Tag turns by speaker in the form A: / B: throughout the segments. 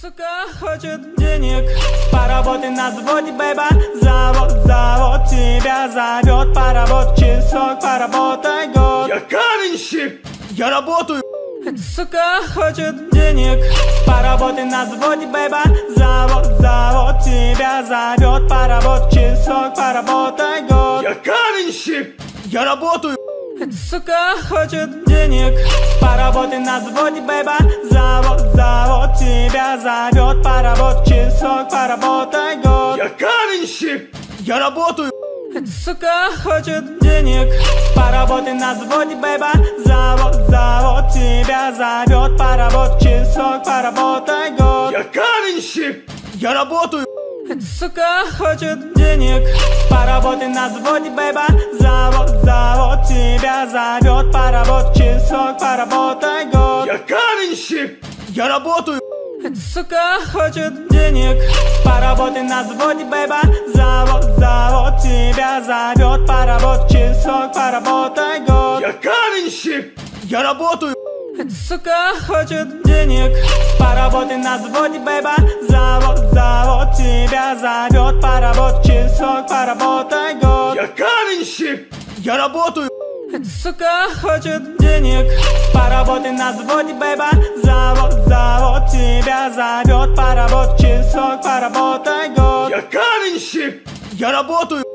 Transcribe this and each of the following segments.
A: Сука хочет денег. Поработай на заводе, бейба Завод, завод тебя зовет Поработай часок, поработай год.
B: Я каменщик, я работаю.
A: Сука хочет денег. Поработай на заводе, бейба Завод, завод тебя зовет Поработай часок, поработай год.
B: Я каменщик, я работаю
A: Сука хочет денег. Поработай на заводе, бейба Завод, завод тебя зовет Поработай часок, поработай год.
B: Я каменщик, я работаю.
A: Сука хочет денег. Поработай на заводе, бейба Завод, завод тебя зовет Поработай часок, поработай год.
B: Я каменщик, я работаю
A: Сука хочет денег. Поработай на заводе, бейба Завод, завод тебя зовет Поработай часок, поработай год.
B: Я каменщик, я работаю.
A: Сука хочет денег. Поработай на заводе, бейба Завод, завод тебя зовет Поработай часок, поработай год.
B: Я каменщик, я работаю
A: Сука хочет денег. Поработай на заводе, бейба Завод, завод тебя зовет Поработай часок, поработай год.
B: Я каменщик, я работаю!
A: Сука хочет денег. Поработай на заводе, бейба Завод, завод тебя зовет Поработай часок, поработай год.
B: Я каменщик, я работаю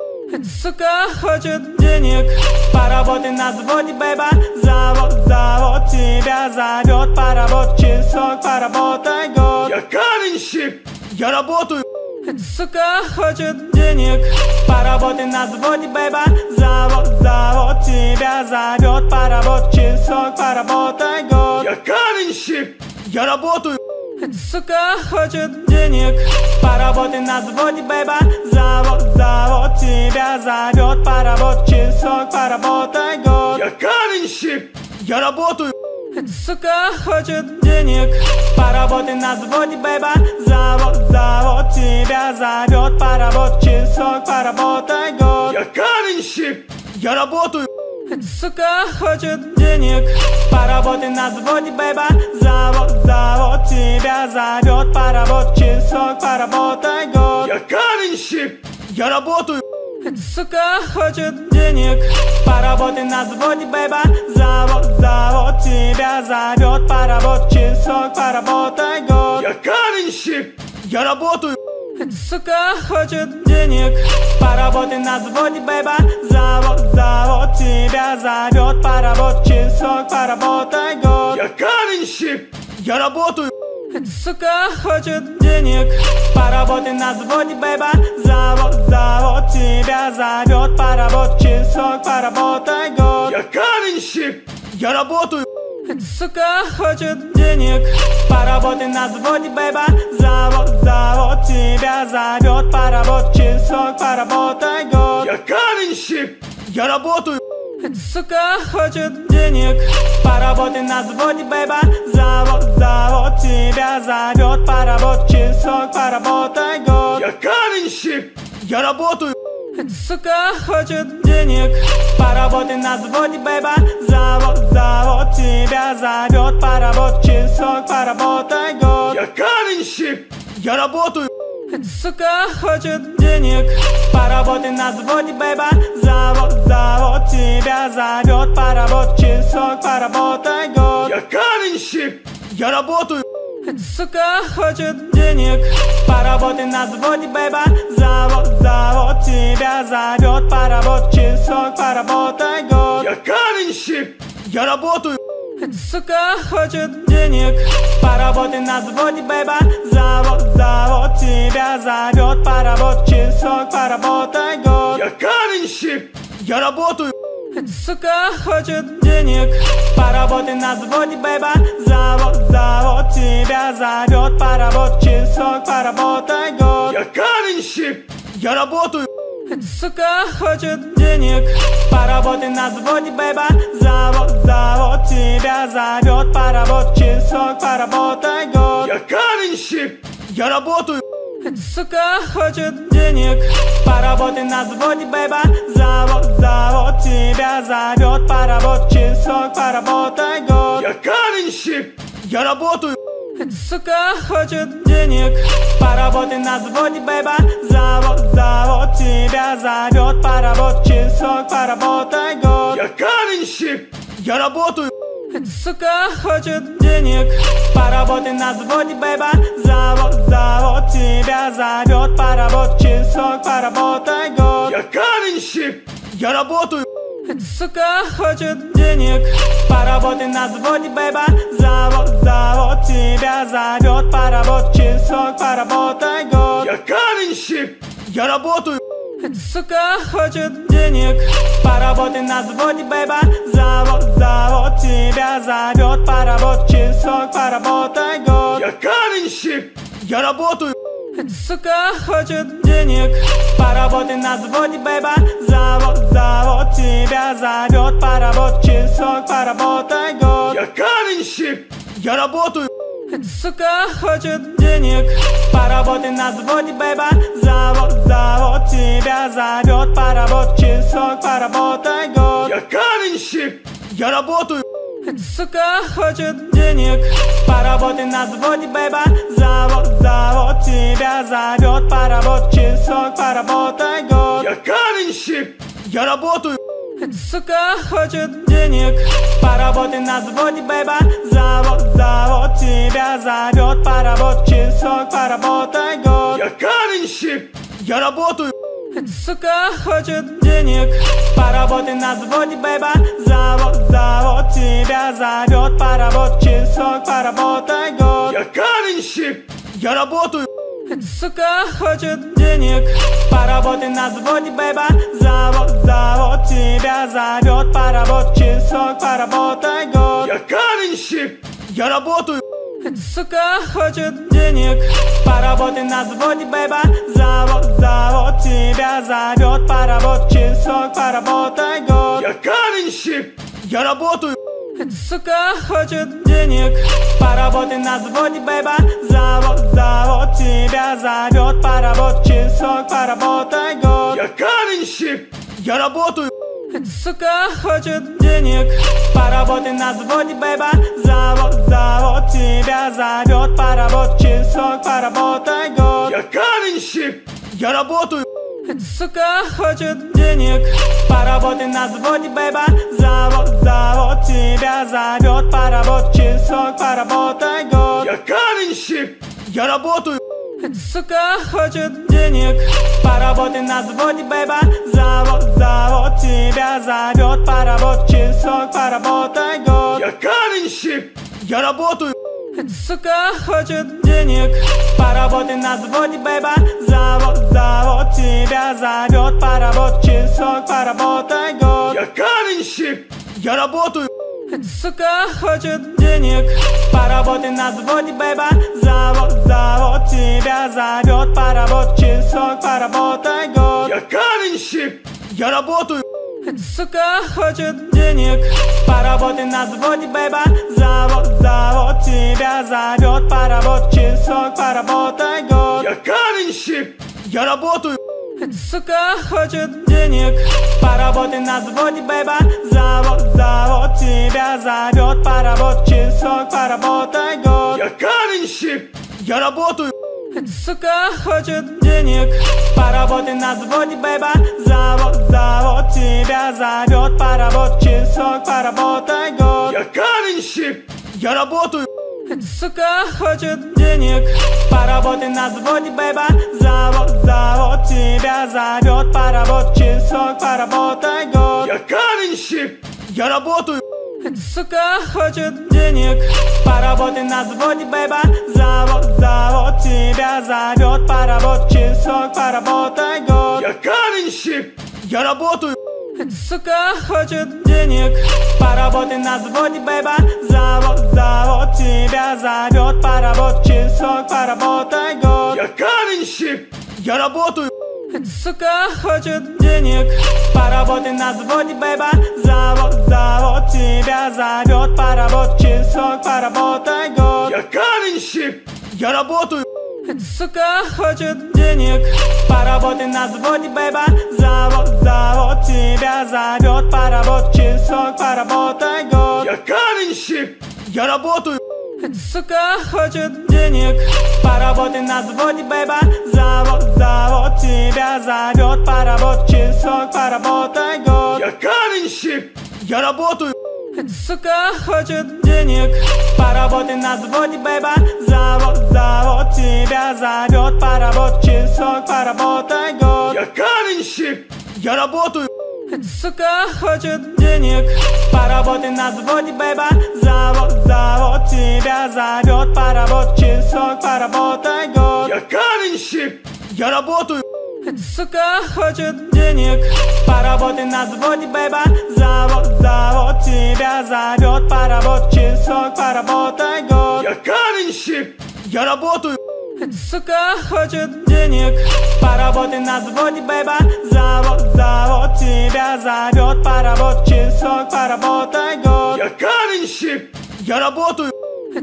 A: Сука хочет денег. Поработай на заводе, бейба Завод, завод тебя зовет Поработай часок, поработай год.
B: Я каменщик, я работаю!
A: Сука хочет денег. Поработай на заводе, бейба Завод, завод тебя зовет Поработай часок, поработай год.
B: Я каменщик, я работаю.
A: Сука хочет денег. Поработай на заводе, бейба Завод, завод тебя зовет. Поработай часок, поработай год.
B: Я каменщик, я работаю.
A: Сука хочет денег. Поработай на заводе, бейба Завод, завод тебя зовет. Поработай часок, поработай год.
B: Я каменщик, я работаю
A: Сука хочет денег. Поработай на заводе, бейба Завод, завод тебя зовет Поработай часок, поработай год
B: Я каменщик, я работаю.
A: Сука хочет денег. Поработай на заводе, бейба Завод, завод тебя зовет Поработай часок, поработай год
B: Я каменщик, я работаю
A: Сука хочет денег. Поработай на заводе, бейба Завод, завод тебя зовет Поработай часок, поработай год.
B: Я каменщик, я работаю.
A: Сука хочет денег. Поработай на заводе, бейба Завод, завод тебя зовет Поработай часок, поработай год.
B: Я каменщик, я работаю
A: Сука хочет денег. Поработай на заводе, бейба Завод, завод тебя зовет Поработай часок, поработай год.
B: Я каменщик, я работаю.
A: Сука хочет денег. Поработай на заводе, бейба Завод, завод тебя зовет Поработай часок, поработай год.
B: Я каменщик, я работаю
A: Сука хочет денег. Поработай на заводе, бейба Завод, завод тебя зовет Поработай часок, поработай год.
B: Я каменщик, я работаю.
A: Сука хочет денег. Поработай на заводе, бейба Завод, завод тебя зовет Поработай часок, поработай год.
B: Я каменщик, я работаю
A: Сука хочет денег. Поработай на заводе, бейба Завод, завод тебя зовет. Поработай часок, поработай год.
B: Я каменщик, я работаю.
A: Сука хочет денег. Поработай на заводе, бейба Завод, завод тебя зовет. Поработай часок, поработай год.
B: Я каменщик, я работаю
A: Сука хочет денег. Поработай на заводе, бейба Завод, завод тебя зовет Поработай часок, поработай год.
B: Я каменщик, я работаю.
A: Сука хочет денег. Поработай на заводе, бейба Завод, завод тебя зовет Поработай часок, поработай год.
B: Я каменщик, я работаю
A: Сука хочет денег. Поработай на заводе, бейба Завод, завод тебя зовет Поработай часок, поработай год.
B: Я каменщик, я работаю.
A: Эта сука хочет денег. Поработай на заводе, бейба Завод, завод тебя зовет Поработай часок, поработай год.
B: Я каменщик, я работаю.
A: Эта сука хочет денег. Поработай на заводе, бейба Завод, завод тебя зовет Поработай часок, поработай год.
B: Я каменщик, я работаю
A: сука хочет денег. Поработай на заводе, бейба Завод, завод тебя зовет Поработай часок, поработай год.
B: Я каменщик, я работаю
A: сука хочет денег. Поработай на заводе, бейба Завод, завод тебя зовет Поработай часок, поработай год.
B: Я каменщик, я работаю
A: эта сука хочет денег. Поработай на заводе, бейба Завод, завод тебя зовет Поработай часок, поработай год.
B: Я каменщик, я работаю
A: эта сука хочет денег. Поработай на заводе, бейба Завод, завод тебя зовет Поработай часок, поработай год.
B: Я каменщик, я работаю
A: эта сука хочет денег. Поработай на заводе, бейба Завод, завод тебя зовет Поработай часок, поработай год.
B: Я каменщик, я работаю!
A: Эта сука хочет денег. Поработай на заводе, бейба Завод, завод тебя зовет Поработай часок, поработай год.
B: Я каменщик, я работаю
A: эта сука хочет денег. Поработай на заводе, бейба Завод, завод тебя зовет Поработай часок, поработай год.
B: Я каменщик, я работаю.
A: Эта сука хочет денег. Поработай на заводе, бейба Завод, завод тебя зовет Поработай часок, поработай год.
B: Я каменщик, я работаю.
A: Эта сука хочет денег. Поработай на заводе, бейба Завод, завод тебя зовет Поработай часок, поработай год.
B: Я каменщик, я работаю.
A: Эта сука хочет денег. Поработай на заводе, бейба Завод, завод тебя зовет Поработай часок, поработай год.
B: Я каменщик, я работаю
A: сука хочет денег. Поработай на заводе, бейба Завод, завод тебя зовет Поработай часок, поработай год.
B: Я каменщик, я работаю!
A: Сука хочет денег. Поработай на заводе, бейба Завод, завод тебя зовет Поработай часок, поработай год.
B: Я каменщик, я работаю
A: эта сука хочет денег. Поработай на заводе, бейба Завод, завод тебя зовет. Поработай часок, поработай год.
B: Я каменщик, я работаю!
A: Эта сука хочет денег. Поработай на заводе, бейба Завод, завод тебя зовет. Поработай часок, поработай год.
B: Я каменщик, я работаю
A: эта сука хочет денег. Поработай на заводе, бейба Завод, завод тебя зовет Поработай часок, поработай год.
B: Я каменщик, я работаю!
A: Эта сука хочет денег. Поработай на заводе, бейба Завод, завод тебя зовет Поработай часок, поработай год.
B: Я каменщик, я работаю
A: эта сука хочет денег. Поработай на заводе, бейба Завод, завод тебя зовет Поработай часок, поработай год.
B: Я каменщик, я работаю!
A: Эта сука хочет денег. Поработай на заводе, бейба Завод, завод тебя зовет Поработай часок, поработай год.
B: Я каменщик, я работаю
A: эта сука хочет денег. Поработай на заводе, бейба Завод, завод тебя зовет Поработай часок, поработай год.
B: Я каменщик, я работаю.
A: Эта сука хочет денег. Поработай на заводе, бейба Завод, завод тебя зовет Поработай часок, поработай год.
B: Я каменщик, я работаю.
A: Эта сука хочет денег. Поработай на заводе, бейба Завод, Часок, поработай год.
B: Я каменщик, я работаю.
A: Сука хочет денег. Поработай на заводе, бейба Завод, завод тебя зовет. Поработай часок, поработай год.
B: Я каменщик, я работаю.
A: Сука хочет денег. Поработай на заводе, бейба Завод, завод тебя зовет. Поработай часок, поработай год.
B: Я каменщик, я работаю
A: Сука хочет денег. Поработай на заводе, бейба Завод, завод тебя зовет Поработай часок, поработай год.
B: Я каменщик, я работаю!
A: Сука хочет денег. Поработай на заводе, бейба Завод, завод тебя зовет Поработай часок, поработай год.
B: Я каменщик, я работаю
A: Сука хочет денег. Поработай на заводе, бейба Завод, завод тебя зовет Поработай часок, поработай год.
B: Я каменщик, я работаю!
A: Сука хочет денег. Поработай на заводе, бейба Завод, завод тебя зовет Поработай часок, поработай год.
B: Я каменщик, я работаю
A: Сука хочет денег. Поработай на заводе, бейба Завод, завод тебя зовет Поработай часок, поработай год.
B: Я каменщик, я работаю!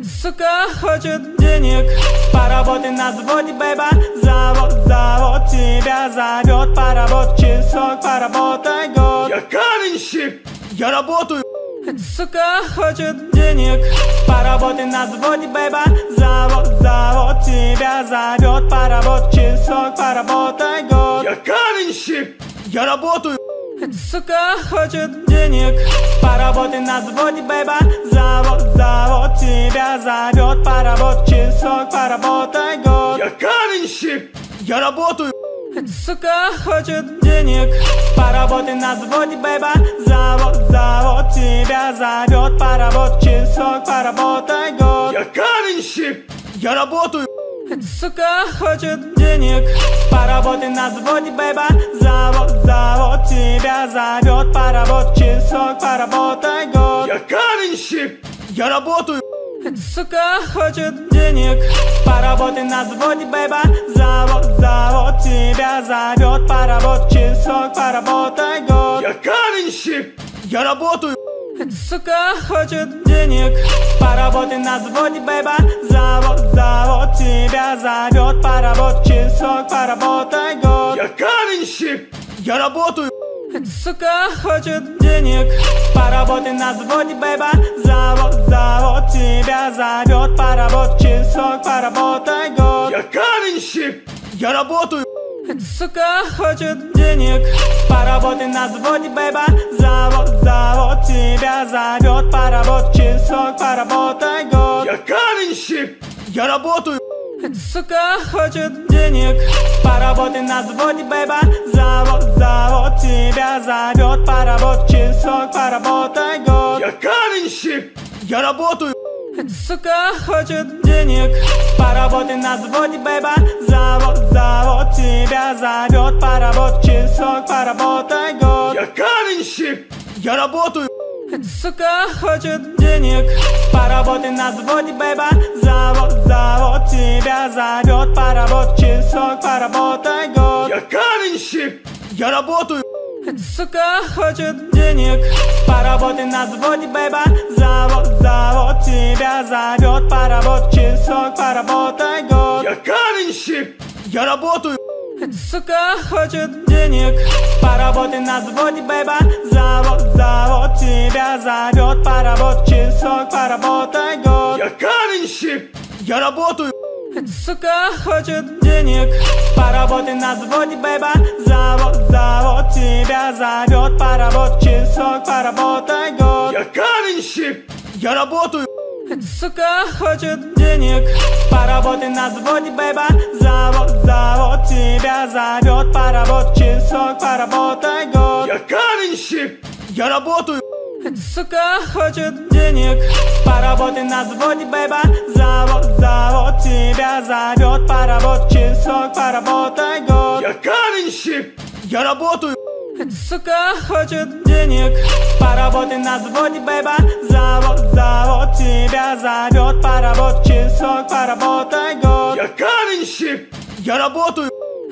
A: Сука хочет денег. Поработай на заводе, бейба Завод, завод тебя зовет Поработай часок, поработай год.
B: Я каменщик, я работаю
A: Сука хочет денег. Поработай на заводе, бейба Завод, завод тебя зовет Поработай часок, поработай год.
B: Я каменщик, я работаю!
A: Сука хочет денег. Поработай на заводе, бейба Завод, завод тебя зовет Поработай часок, поработай год.
B: Я каменщик, я работаю
A: Сука хочет денег. Поработай на заводе, бейба Завод, завод тебя зовет Поработай часок, поработай год.
B: Я каменщик, я работаю!
A: Сука хочет денег. Поработай на заводе, бейба Завод, завод тебя зовет Поработай часок, поработай год.
B: Я каменщик, я работаю
A: Сука хочет денег. Поработай на заводе, бейба Завод, завод тебя зовет Поработай часок, поработай год.
B: Я каменщик, я работаю!
A: Сука хочет денег. Поработай на заводе, бейба Завод, завод тебя зовет Поработай часок, поработай год.
B: Я каменщик, я работаю
A: Сука хочет денег. Поработай на заводе, бейба Завод, завод тебя зовет Поработай часок, поработай год.
B: Я каменщик, я работаю.
A: Сука хочет денег. Поработай на заводе, бейба Завод, завод тебя зовет Поработай часок, поработай год.
B: Я каменщик, я работаю
A: Сука хочет денег. Поработай на заводе, бейба Завод, завод тебя зовет Поработай часок, поработай год.
B: Я каменщик, я работаю.
A: Сука хочет денег. Поработай на заводе, бейба Завод, завод тебя зовет Поработай часок, поработай год.
B: Я каменщик, я работаю.
A: Сука хочет денег. Поработай на заводе, бейба Завод, зовет Поработай часок, поработай год.
B: Я каменщик, я работаю
A: Сука хочет денег. Поработай на заводе, бейба Завод, завод тебя зовет Поработай часок, поработай год.
B: Я каменщик, я работаю
A: Сука хочет денег. Поработай на заводе, бейба Завод, завод тебя зовет Поработай часок, поработай год.
B: Я каменщик, я работаю
A: Сука хочет денег. Поработай на заводе, бейба Завод, завод тебя зовет Поработай часок, поработай год.
B: Я каменщик, я работаю!
A: Сука хочет денег. Поработай на заводе, бейба Завод, завод тебя зовет Поработай часок, поработай год.
B: Я каменщик, я работаю
A: Сука хочет денег. Поработай на заводе, бейба Завод, завод тебя зовет Поработай часок, поработай год.
B: Я каменщик, я работаю.
A: Сука хочет денег. Поработай на заводе, бейба Завод, завод тебя зовет Поработай часок, поработай год.
B: Я каменщик, я работаю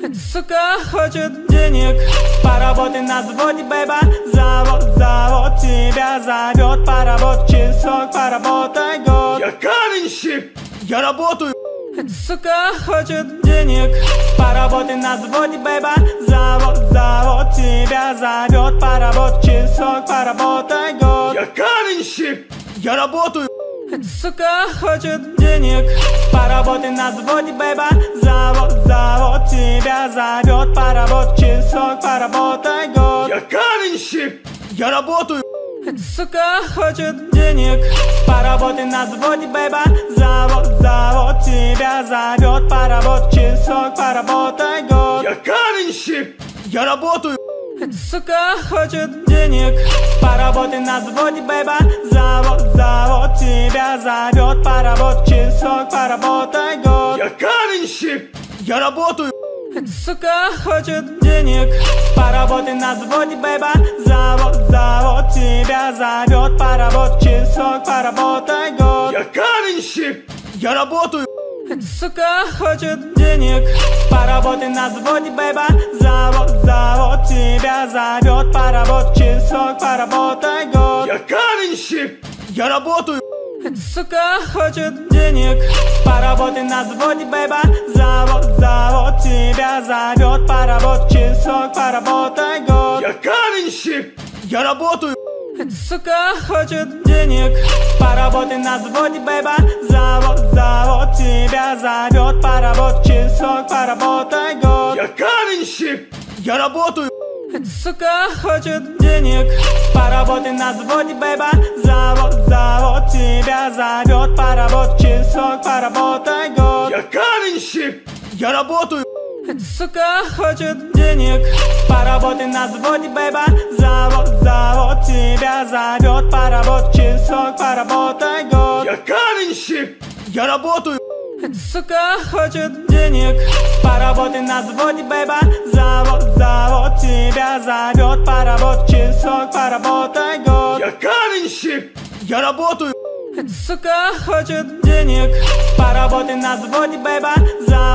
A: Сука хочет денег. Поработай на заводе, бейба Завод, завод тебя зовет Поработай часок, поработай год.
B: Я каменщик, я работаю.
A: Сука хочет денег. Поработай на заводе, бейба Завод, завод тебя зовет Поработай часок, поработай год.
B: Я каменщик, я работаю
A: Эта сука хочет денег Поработай на заводе, бейба Завод, завод тебя зовет Поработай часок, поработай год
B: Я каменщик! Я работаю!
A: Эта сука хочет денег Поработай на заводе, бейба Завод, завод тебя зовет Поработай часок, поработай год
B: Я каменщик! Я работаю!
A: Эта сука хочет денег Поработай на заводе, бейба Завод, завод тебя зовет Поработай часок, поработай год
B: Я каменщик! Я работаю!
A: Эта сука хочет денег Поработай на заводе, бейба Завод, завод тебя зовет Поработай часок, поработай год
B: Я каменщик! Я работаю!
A: Сука хочет денег Поработай на заводе, бейба Завод, завод тебя зовет Поработай часок, поработай год
B: Я каменщик! Я работаю!
A: Сука хочет денег Поработай на заводе, бейба Завод, завод тебя зовет Поработай часок, поработай год
B: Я каменщик! Я работаю!
A: Эта сука хочет денег Поработай на заводе, бейба Завод, завод тебя зовет Поработай часок, поработай год
B: Я каменщик! Я работаю!
A: Эта сука хочет денег Поработай на заводе, бейба Завод, завод тебя зовет Поработай часок, поработай год
B: Я каменщик! Я работаю!
A: Эта сука хочет денег. Поработай на заводе, бейба Завод, завод тебя зовет Поработай часок, поработай год.
B: Я каменщик! Я работаю!
A: Эта сука хочет денег. Поработай на заводе, бейба Завод, завод тебя зовет Поработай часок, поработай год.
B: Я каменщик! Я работаю!
A: Эта сука хочет денег. Поработай на заводе, бейба Завод, завод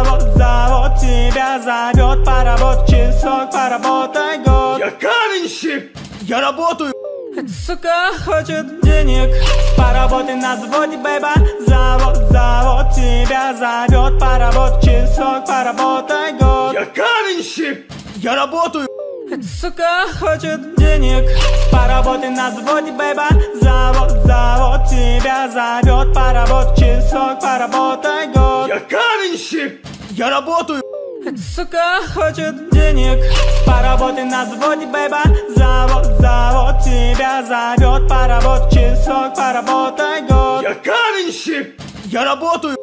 A: тебя зовет Поработай часок, поработай год
B: Я каменщик! Я работаю!
A: Эта сука хочет денег Поработай на заводе, бейба Завод, завод тебя зовет Поработай часок, поработай год
B: Я каменщик! Я работаю!
A: Эта сука хочет денег Поработай на заводе, бейба Завод, завод тебя зовет Поработай часок, поработай год
B: Я каменщик! Я работаю!
A: Сука хочет денег Поработай на заводе, бейба Завод, завод тебя зовет Поработай часок, поработай год
B: Я каменщик! Я работаю!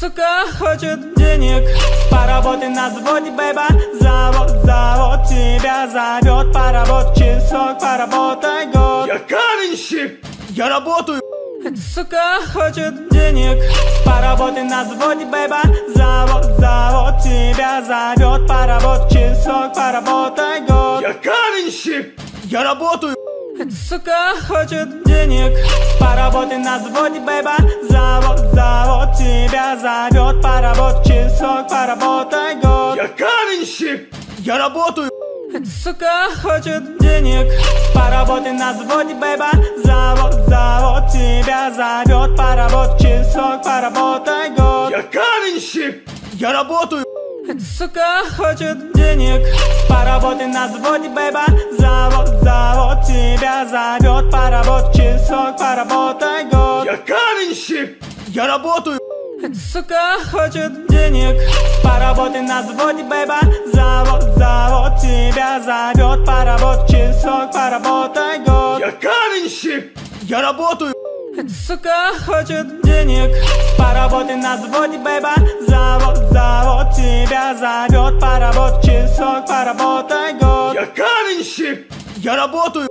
A: Сука хочет денег Поработай на заводе, бейба Завод, завод тебя зовет Поработай часок, поработай год
B: Я каменщик! Я работаю!
A: Эта сука хочет денег Поработай на заводе, бейба Завод, завод тебя зовет Поработай часок, поработай год
B: Я каменщик! Я работаю!
A: Эта сука хочет денег Поработай на заводе, бейба Завод, завод тебя зовет Поработай часок, поработай год
B: Я каменщик! Я работаю!
A: Сука хочет денег Поработай на заводе, бейба Завод, завод тебя зовет Поработай часок, поработай год
B: Я каменщик! Я работаю!
A: Эта сука хочет денег Поработай на заводе, бейба Завод, завод тебя зовет Поработай часок, поработай год
B: Я каменщик! Я работаю!
A: Эта сука хочет денег. Поработай на заводе, бейба Завод, завод тебя зовет Поработай часок, поработай год.
B: Я каменщик! Я работаю!
A: Эта сука хочет денег. Поработай на заводе, бейба Завод, завод тебя зовет Поработай часок, поработай год.
B: Я каменщик! Я работаю!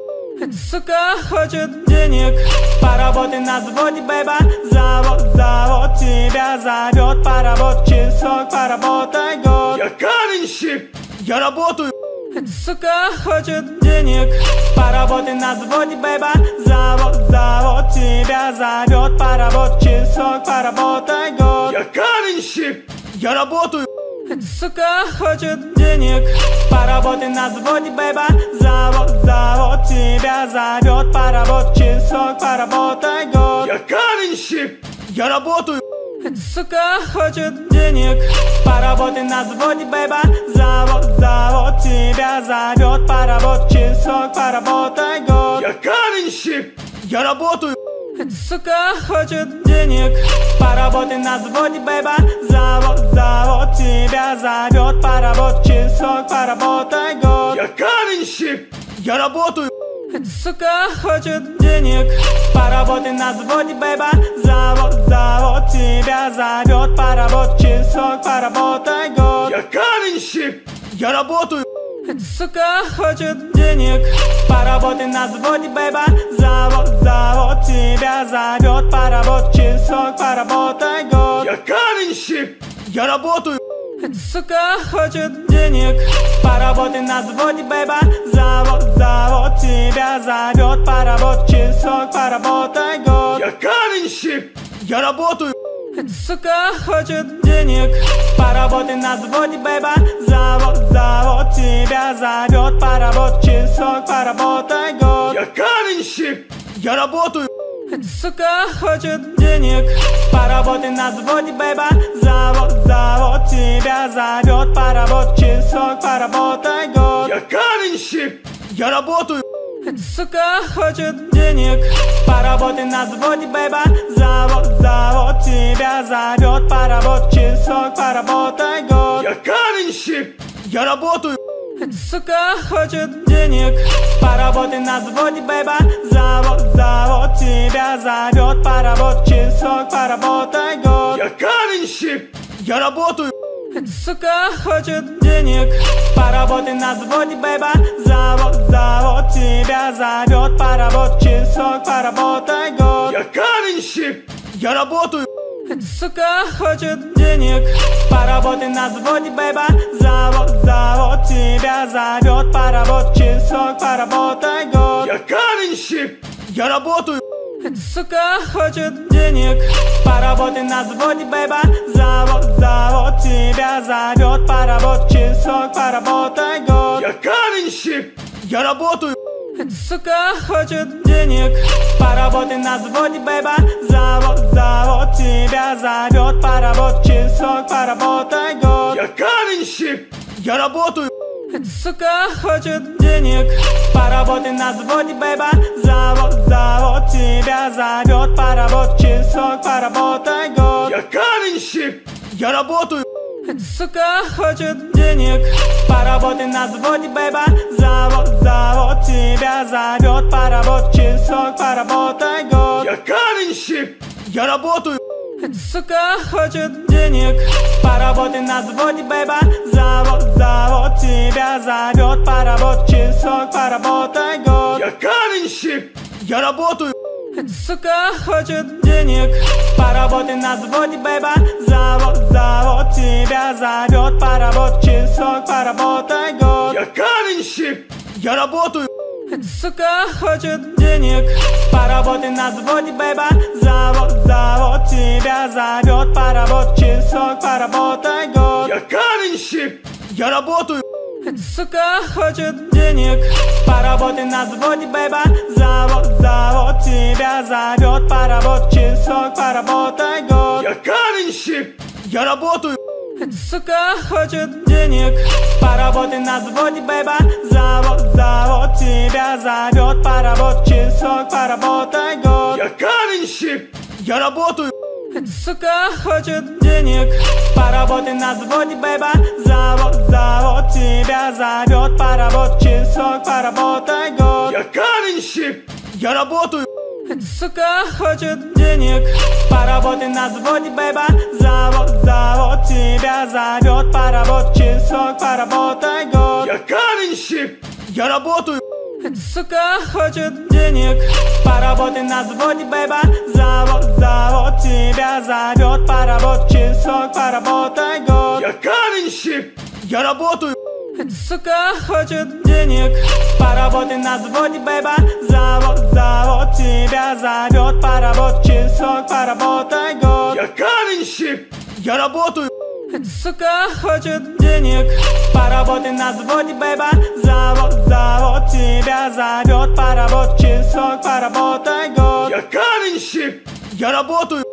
A: Эта сука хочет денег Поработай на заводе, бейба Завод, завод тебя зовет Поработай часок, поработай год
B: Я каменщик! Я работаю!
A: Эта сука хочет денег Поработай на заводе, бейба Завод, завод тебя зовет Поработай часок, поработай год
B: Я каменщик! Я работаю!
A: Эта сука хочет денег Поработай на заводе, бейба Завод, завод тебя зовет Поработай часок, поработай год
B: Я каменщик! Я работаю!
A: Эта сука хочет денег Поработай на заводе, бейба Завод, завод тебя зовет Поработай часок, поработай год
B: Я каменщик! Я работаю!
A: Эта сука хочет денег. Поработай на заводе, бейба Завод, завод тебя зовет Поработай часок, поработай год.
B: Я каменщик, я работаю!
A: Эта сука хочет денег. Поработай на заводе, бейба Завод, завод тебя зовет Поработай часок, поработай год.
B: Я каменщик, я работаю
A: эта сука хочет денег. Поработай на заводе, бейба Завод, завод тебя зовет Поработай часок, поработай год.
B: Я каменщик, я работаю.
A: Эта сука хочет денег. Поработай на заводе, бейба Завод, завод тебя зовет Поработай часок, поработай год.
B: Я каменщик, я работаю
A: эта сука хочет денег. Поработай на заводе, бейба Завод, завод тебя зовет Поработай часок, поработай год.
B: Я каменщик, я работаю.
A: Эта сука хочет денег. Поработай на заводе, бейба Завод, завод тебя зовет Поработай часок, поработай год.
B: Я каменщик, я работаю
A: эта сука хочет денег. Поработай на заводе, бейба Завод, завод тебя зовет Поработай часок, поработай год.
B: Я каменщик, я работаю.
A: Эта сука хочет денег. Поработай на заводе, бейба Завод, завод тебя зовет Поработай часок, поработай год.
B: Я каменщик, я работаю
A: эта сука хочет денег. Поработай на заводе, бейба Завод, завод тебя зовет Поработай часок, поработай год.
B: Я каменщик, я работаю.
A: Эта сука хочет денег. Поработай на заводе, бейба Завод, завод тебя зовет Поработай часок, поработай год.
B: Я каменщик, я работаю
A: эта сука хочет денег. Поработай на заводе, бейба Завод, завод тебя зовет Поработай часок, поработай год.
B: Я каменщик, я работаю
A: эта сука хочет денег. Поработай на заводе, бейба Завод, завод тебя зовет Поработай часок, поработай год.
B: Я каменщик, я работаю
A: эта сука хочет денег. Поработай на заводе, бейба Завод, завод тебя зовет Поработай часок, поработай год.
B: Я каменщик, я работаю!
A: Эта сука хочет денег. Поработай на заводе, бейба Завод, завод тебя зовет Поработай часок, поработай год.
B: Я каменщик, я работаю
A: эта сука хочет денег. Поработай на заводе, бейба Завод, завод тебя зовет Поработай часок, поработай год.
B: Я каменщик, я работаю!
A: Эта сука хочет денег. Поработай на заводе, бейба Завод, завод тебя зовет Поработай часок, поработай год.
B: Я каменщик, я работаю
A: эта сука хочет денег. Поработай на заводе, бейба Завод, завод тебя зовет Поработай часок, поработай год.
B: Я каменщик, я работаю!
A: Эта сука хочет денег. Поработай на заводе, бейба Завод, завод тебя зовет Поработай часок, поработай год.
B: Я каменщик, я работаю
A: эта сука хочет денег. Поработай на заводе, бейба Завод, завод тебя зовет Поработай часок, поработай год.
B: Я каменщик, я работаю.
A: Эта сука хочет денег. Поработай на заводе, бейба Завод, завод тебя зовет Поработай часок, поработай год.
B: Я каменщик, я работаю
A: эта сука хочет денег. Поработай на заводе, бейба Завод, завод тебя зовет Поработай часок, поработай год.
B: Я каменщик, я работаю.
A: Эта сука хочет денег. Поработай на заводе, бейба Завод, завод тебя зовет Поработай часок, поработай год.
B: Я каменщик, я работаю
A: эта сука хочет денег. Поработай на заводе, бейба Завод, завод тебя зовет Поработай часок, поработай год.
B: Я каменщик, я работаю!
A: Эта сука хочет денег. Поработай на заводе, бейба Завод, завод тебя зовет Поработай часок, поработай год.
B: Я каменщик, я работаю.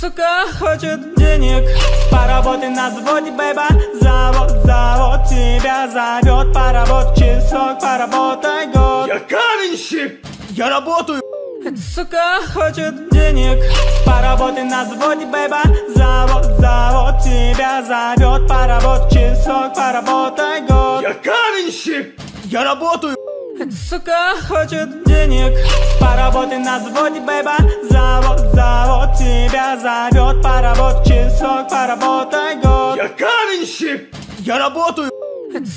A: Сука хочет денег. Поработай на заводе, бейба Завод, завод тебя зовет. Поработай часок, поработай год.
B: Я каменщик, я работаю.
A: Сука хочет денег. Поработай на заводе, бейба Завод, завод тебя зовет. Поработай часок, поработай год.
B: Я каменщик, я работаю
A: сука хочет денег. Поработай на заводе, бейба Завод, завод тебя зовет Поработай часок, поработай год.
B: Я каменщик, я работаю.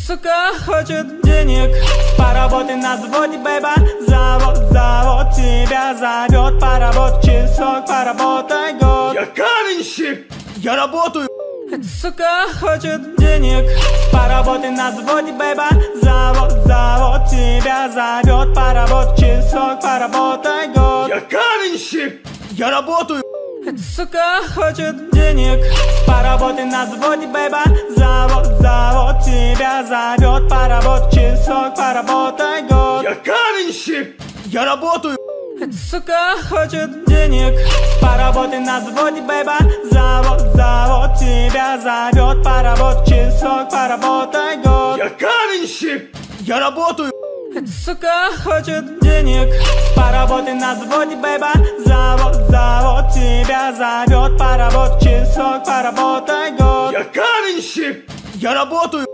A: Сука хочет денег. Поработай на заводе, бейба Завод, завод тебя зовет Поработай часок, поработай год.
B: Я каменщик, я работаю
A: эта сука хочет денег. Поработай на заводе, бейба Завод, завод тебя зовет Поработай часок, поработай год.
B: Я каменщик, я работаю.
A: Эта сука хочет денег. Поработай на заводе, бейба Завод, завод тебя зовет Поработай часок, поработай год.
B: Я каменщик, я работаю
A: эта сука хочет денег. Поработай на заводе, бейба Завод, завод тебя зовет Поработай часок, поработай год.
B: Я каменщик, я работаю.
A: Эта сука хочет денег. Поработай на заводе, бейба Завод, завод тебя зовет Поработай часок, поработай год.
B: Я каменщик, я работаю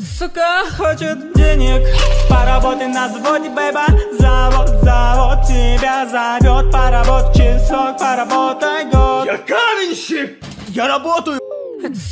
A: сука хочет денег. Поработай на заводе, бейба Завод, завод тебя зовет Поработай часок, поработай год.
B: Я каменщик, я работаю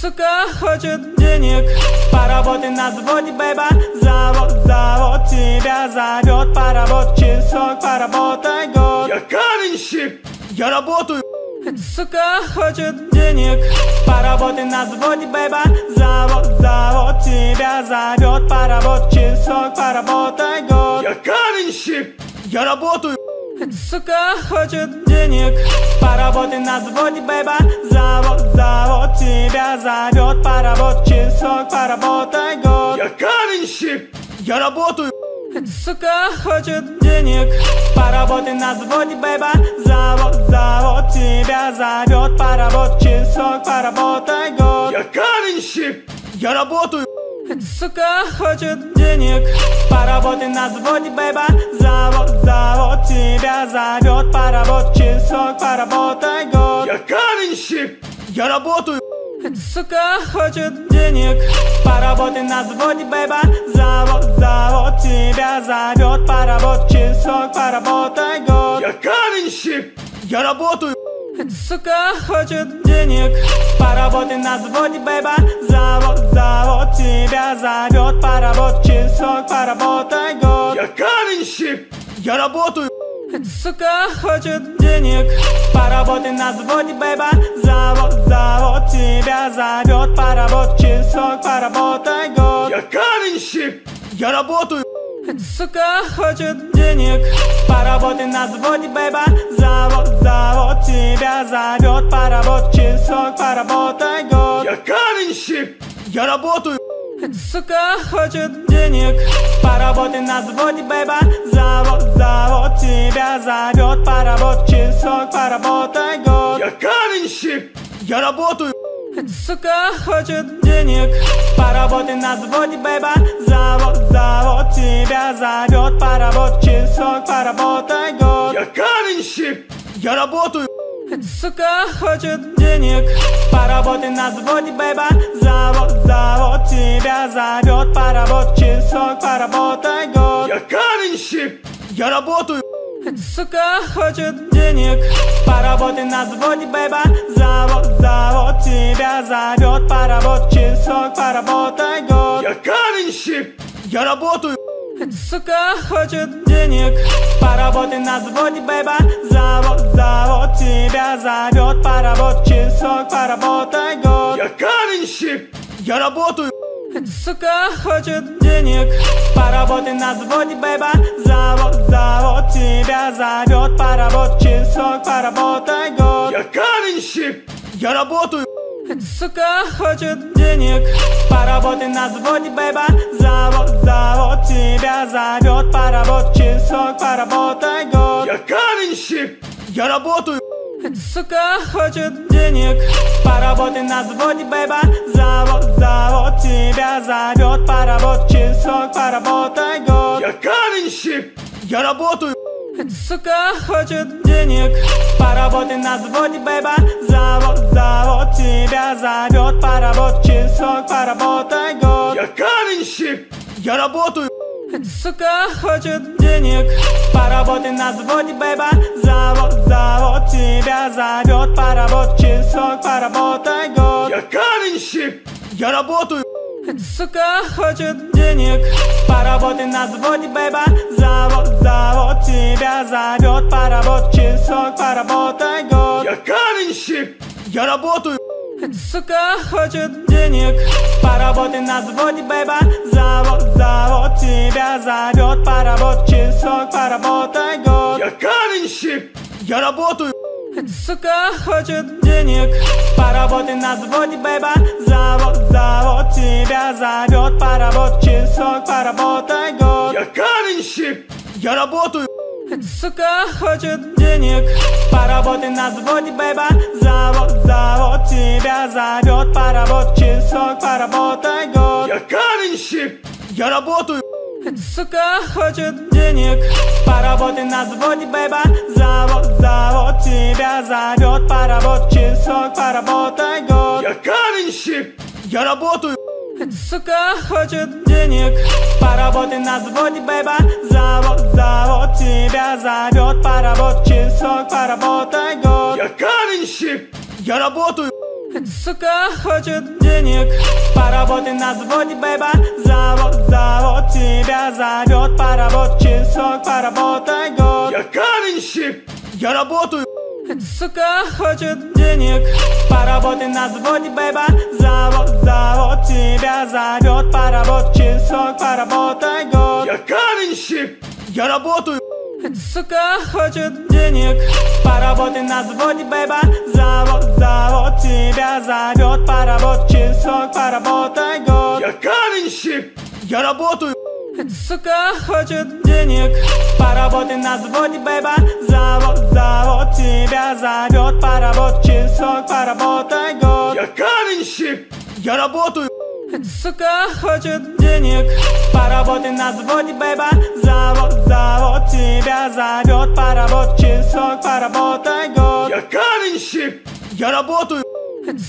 A: сука хочет денег. Поработай на заводе, бейба Завод, завод тебя зовет Поработай часок, поработай год.
B: Я каменщик, я работаю
A: эта сука хочет денег. Поработай на заводе, бейба Завод, завод тебя зовет Поработай часок, поработай год.
B: Я каменщик, я работаю!
A: Эта сука хочет денег. Поработай на заводе, бейба Завод, завод тебя зовет Поработай часок, поработай год.
B: Я каменщик, я работаю
A: эта сука хочет денег. Поработай на заводе, бейба Завод, завод тебя зовет Поработай часок, поработай год.
B: Я каменщик, я работаю!
A: Эта сука хочет денег. Поработай на заводе, бейба Завод, завод тебя зовет Поработай часок, поработай год.
B: Я каменщик, я работаю
A: эта сука хочет денег. Поработай на заводе, бейба Завод, завод тебя зовет Поработай часок, поработай год.
B: Я каменщик, я работаю.
A: Эта сука хочет денег. Поработай на заводе, бейба Завод, завод тебя зовет Поработай часок, поработай год.
B: Я каменщик, я работаю
A: эта сука хочет денег. Поработай на заводе, бейба Завод, завод тебя зовет Поработай часок, поработай год.
B: Я каменщик, я работаю.
A: Эта сука хочет денег. Поработай на заводе, бейба Завод, завод тебя зовет Поработай часок, поработай год.
B: Я каменщик, я работаю
A: эта сука хочет денег. Поработай на заводе, бейба Завод, завод тебя зовет Поработай часок, поработай год.
B: Я каменщик, я работаю.
A: Эта сука хочет денег. Поработай на заводе, бейба Завод, завод тебя зовет Поработай часок, поработай год.
B: Я каменщик, я работаю
A: эта сука хочет денег. Поработай на заводе, бейба Завод, завод тебя зовет Поработай часок, поработай год.
B: Я каменщик, я работаю!
A: Эта сука хочет денег. Поработай на заводе, бейба Завод, завод тебя зовет Поработай часок, поработай год.
B: Я каменщик, я работаю
A: эта сука хочет денег. Поработай на заводе, бейба Завод, завод тебя зовет Поработай часок, поработай год.
B: Я каменщик, я работаю.
A: Эта сука хочет денег. Поработай на заводе, бейба Завод, завод тебя зовет Поработай часок, поработай год.
B: Я каменщик, я работаю
A: эта сука хочет денег. Поработай на заводе, бейба Завод, завод тебя зовет Поработай часок, поработай год.
B: Я каменщик, я работаю.
A: Эта сука хочет денег. Поработай на заводе, бейба Завод, завод тебя зовет Поработай часок, поработай год.
B: Я каменщик, я работаю
A: Эта сука хочет денег Поработай на заводе, бэйба Завод, завод тебя зовет Поработай часок, поработай год
B: Я каменщик! Я работаю!
A: Эта сука хочет денег Поработай на заводе, бэйба Завод, завод тебя зовет Поработай часок, поработай год
B: Я каменщик! Я работаю!
A: Сука хочет денег Поработай на заводе, бэйба Завод, завод тебя зовет Поработай часок, поработай год
B: Я каменщик! Я работаю!
A: Сука хочет денег Поработай на заводе, бэйба Завод, завод тебя зовет Поработай часок, поработай год
B: Я каменщик! Я работаю!
A: Эта сука хочет денег Поработай на заводе, бэйба Завод, завод тебя зовет Поработай часок, поработай год
B: Я каменщик! Я работаю!
A: Эта сука хочет денег Поработай на заводе, бэйба Завод, завод тебя зовет Поработай часок, поработай год
B: Я каменщик! Я работаю!
A: Эта сука хочет денег Поработай на заводе, бэйба Завод, завод тебя зовет Поработай часок, поработай год
B: Я каменщик! Я работаю!
A: Эта сука хочет денег Поработай на заводе, бэйба Завод, завод тебя зовет Поработай часок, поработай год
B: Я каменщик! Я работаю!
A: Эта сука хочет денег. Поработай на заводе, бэйба. Завод, завод тебя зовет Поработай часок, поработай год.
B: Я каменщик! Я работаю!
A: Эта сука хочет денег. Поработай на заводе, бэйба. Завод, завод тебя зовет Поработай часок, поработай год.
B: Я каменщик! Я работаю!
A: Эта сука хочет денег. Поработай на заводе, бэйба Завод, завод тебя зовет Поработай часок, поработай год.
B: Я каменщик! Я работаю!
A: Эта сука хочет денег. Поработай на заводе, бэйба Завод, завод тебя зовет Поработай часок, поработай год.
B: Я каменщик! Я работаю!
A: Сука хочет денег Поработай на заводе, бэйба Завод, завод тебя зовет Поработай часок, поработай год
B: Я каменщик! Я работаю!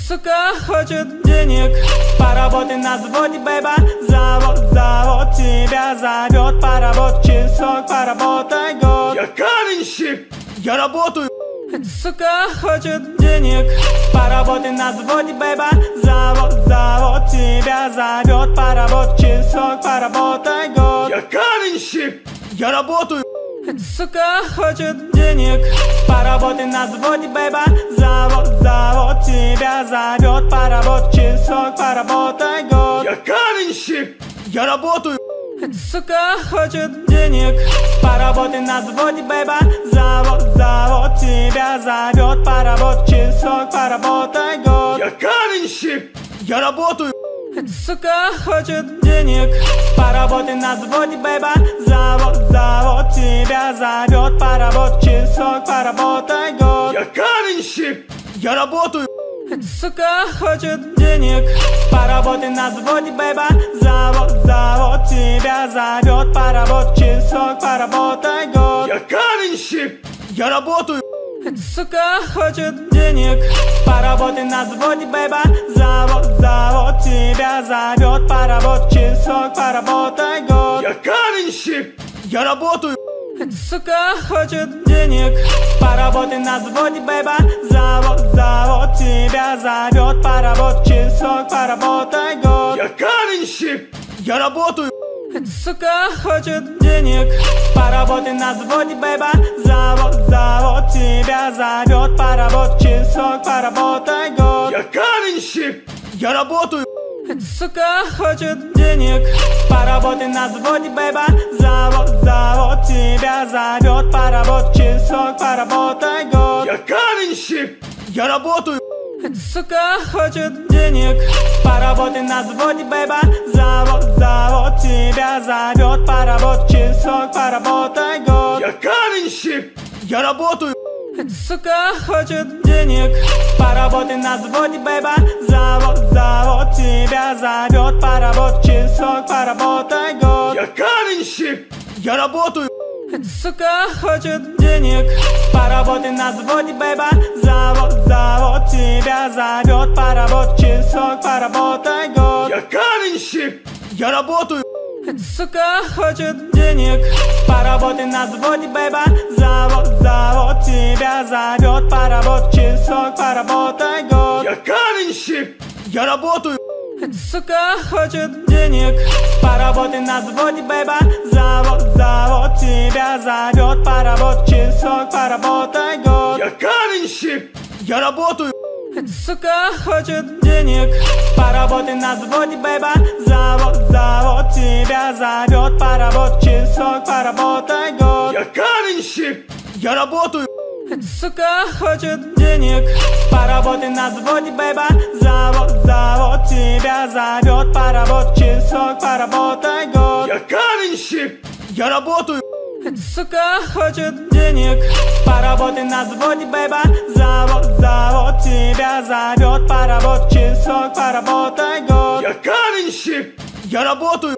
A: Сука хочет денег Поработай на заводе, бэйба Завод, завод тебя зовет Поработай часок, поработай год
B: Я каменщик! Я работаю!
A: Эта сука хочет денег Поработай на заводе, бэйба Завод, завод тебя зовет Поработай часок, поработай год
B: Я каменщик! Я работаю!
A: Эта сука хочет денег Поработай на заводе, бэйба Завод, завод тебя зовет Поработай часок, поработай год
B: Я каменщик! Я работаю!
A: Эта сука хочет денег Поработай на заводе, бэйба Завод, завод тебя зовет Поработай часок, поработай год
B: Я каменщик! Я работаю!
A: Эта сука хочет денег Поработай на заводе, бэйба Завод, завод тебя зовет Поработай часок, поработай год
B: Я каменщик! Я работаю!
A: Эта сука хочет денег Поработай на заводе, бэйба Завод, завод тебя зовет Поработай часок, поработай год
B: Я каменщик! Я работаю!
A: Эта сука хочет денег Поработай на заводе, бэйба Завод, завод тебя зовет Поработай часок, поработай год
B: Я каменщик! Я работаю!
A: Эта сука хочет денег Поработай на заводе, бэйба Завод, завод тебя зовет Поработай часок, поработай год
B: Я каменщик! Я работаю!
A: Эта сука хочет денег Поработай на заводе, бэйба Завод, завод тебя зовет Поработай часок, поработай год
B: Я каменщик! Я работаю!
A: Эта сука хочет денег Поработай на заводе, бэйба Завод, завод тебя зовет Поработай часок, поработай год
B: Я каменщик! Я работаю!
A: Эта сука хочет денег Поработай на заводе, бэйба Завод, завод тебя зовет Поработай часок, поработай год
B: Я каменщик! Я работаю!
A: Сука хочет денег. Поработай на заводе, бэйба. Завод, завод тебя зовет Поработай часок, поработай год.
B: Я каменщик! Я работаю!
A: Сука хочет денег. Поработай на заводе, бейба Завод, завод тебя зовет Поработай часок, поработай год.
B: Я каменщик, я работаю
A: Эта сука хочет денег. Поработай на заводе, бейба Завод, завод тебя зовет Поработай часок, поработай год.
B: Я каменщик, я работаю!
A: Эта сука хочет денег. Поработай на заводе, бейба Завод, завод тебя зовет Поработай часок, поработай год.
B: Я каменщик, я работаю
A: эта сука. Хочет денег Поработай на заводе, бейба Завод, завод тебя зовет Поработай часок, поработай год.
B: Я каменщик, я работаю!
A: Эта сука. Хочет денег Поработай на заводе, бейба Завод, завод тебя зовет Поработай часок, поработай год.
B: Я каменщик, я работаю.
A: Сука хочет денег. Поработай на заводе, бейба Завод, завод тебя зовет. Поработай часок, поработай год.
B: Я каменщик, я работаю.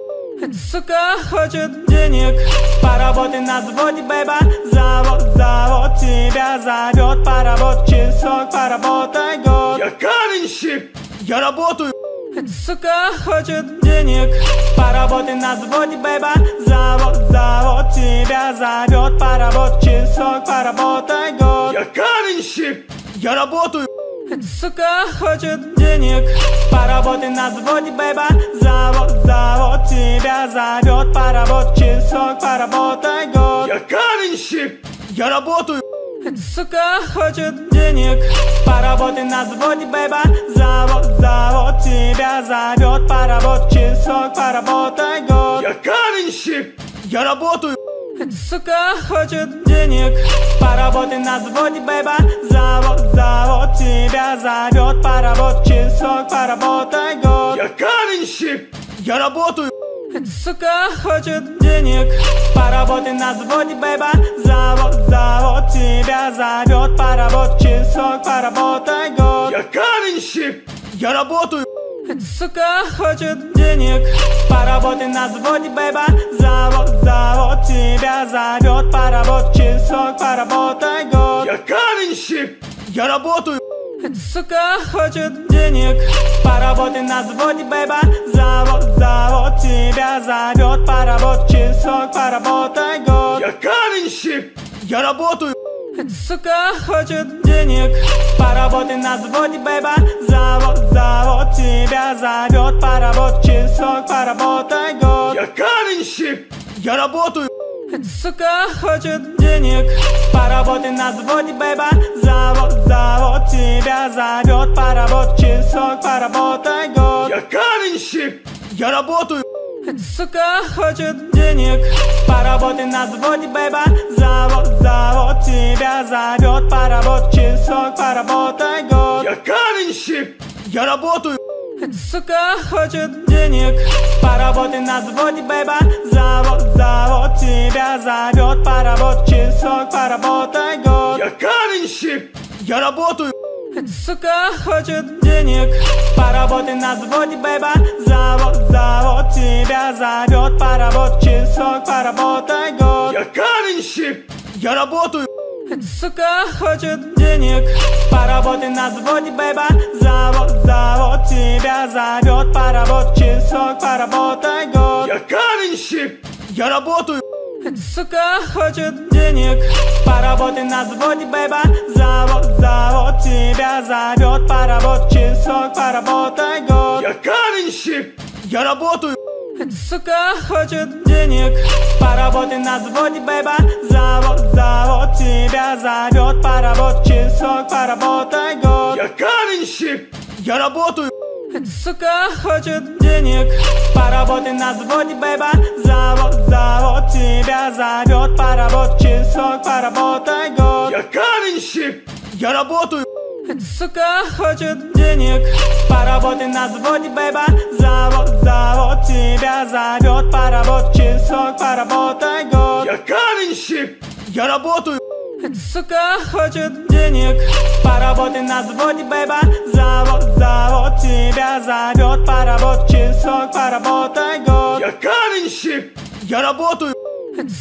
A: Сука хочет денег. Поработай на заводе, бейба Завод, завод тебя зовет. Поработай часок, поработай год.
B: Я каменщик, я работаю
A: эта сука хочет денег. Поработай на заводе, бейба Завод, завод тебя зовет Поработай часок, поработай год.
B: Я каменщик, я работаю.
A: Эта сука хочет денег. Поработай на заводе, бейба Завод, завод тебя зовет Поработай часок, поработай год.
B: Я каменщик, я работаю
A: эта сука хочет денег. Поработай на заводе, бейба Завод, завод тебя зовет Поработай часок, поработай год.
B: Я каменщик, я работаю!
A: Эта сука хочет денег. Поработай на заводе, бейба Завод, завод тебя зовет Поработай часок, поработай год.
B: Я каменщик, я работаю
A: эта сука хочет денег. Поработай на заводе, бейба Завод, завод тебя зовет Поработай часок, поработай год.
B: Я каменщик, я работаю!
A: Эта сука хочет денег. Поработай на заводе, бейба Завод, завод тебя зовет Поработай часок, поработай год.
B: Я каменщик, я работаю
A: эта сука хочет денег. Поработай на заводе, бейба Завод, завод тебя зовет Поработай часок, поработай год.
B: Я каменщик, я работаю!
A: Эта сука хочет денег. Поработай на заводе, бейба Завод, завод тебя зовет Поработай часок, поработай год.
B: Я каменщик, я работаю
A: эта сука хочет денег. Поработай на заводе, бейба Завод, завод тебя зовет Поработай часок, поработай год.
B: Я каменщик, я работаю.
A: Эта сука хочет денег. Поработай на заводе, бейба Завод, завод тебя зовет Поработай часок, поработай год.
B: Я каменщик, я работаю
A: эта сука хочет денег. Поработай на заводе, бейба Завод, завод тебя зовет. Поработай часок, поработай год.
B: Я каменщик, я работаю.
A: Эта сука хочет денег. Поработай на заводе, бейба Завод, завод тебя зовет. Поработай часок, поработай год.
B: Я каменщик, я работаю
A: сука хочет денег. Поработай на заводе, бейба Завод, завод тебя зовет Поработай часок, поработай год.
B: Я каменщик, я работаю.
A: Эта сука хочет денег. Поработай на заводе, бейба Завод, завод тебя зовет Поработай часок, поработай год.
B: Я каменщик, я работаю
A: эта сука хочет денег. Поработай на заводе, бейба Завод, завод тебя зовет Поработай часок, поработай год.
B: Я каменщик, я работаю
A: эта сука хочет денег. Поработай на заводе, бейба Завод, завод тебя зовет Поработай часок, поработай год.
B: Я каменщик, я работаю
A: сука хочет денег. Поработай на заводе, бейба Завод, завод тебя зовет Поработай часок, поработай год.
B: Я каменщик, я работаю!
A: Сука хочет денег. Поработай на заводе, бейба Завод, завод тебя зовет Поработай часок, поработай год.
B: Я каменщик, я работаю.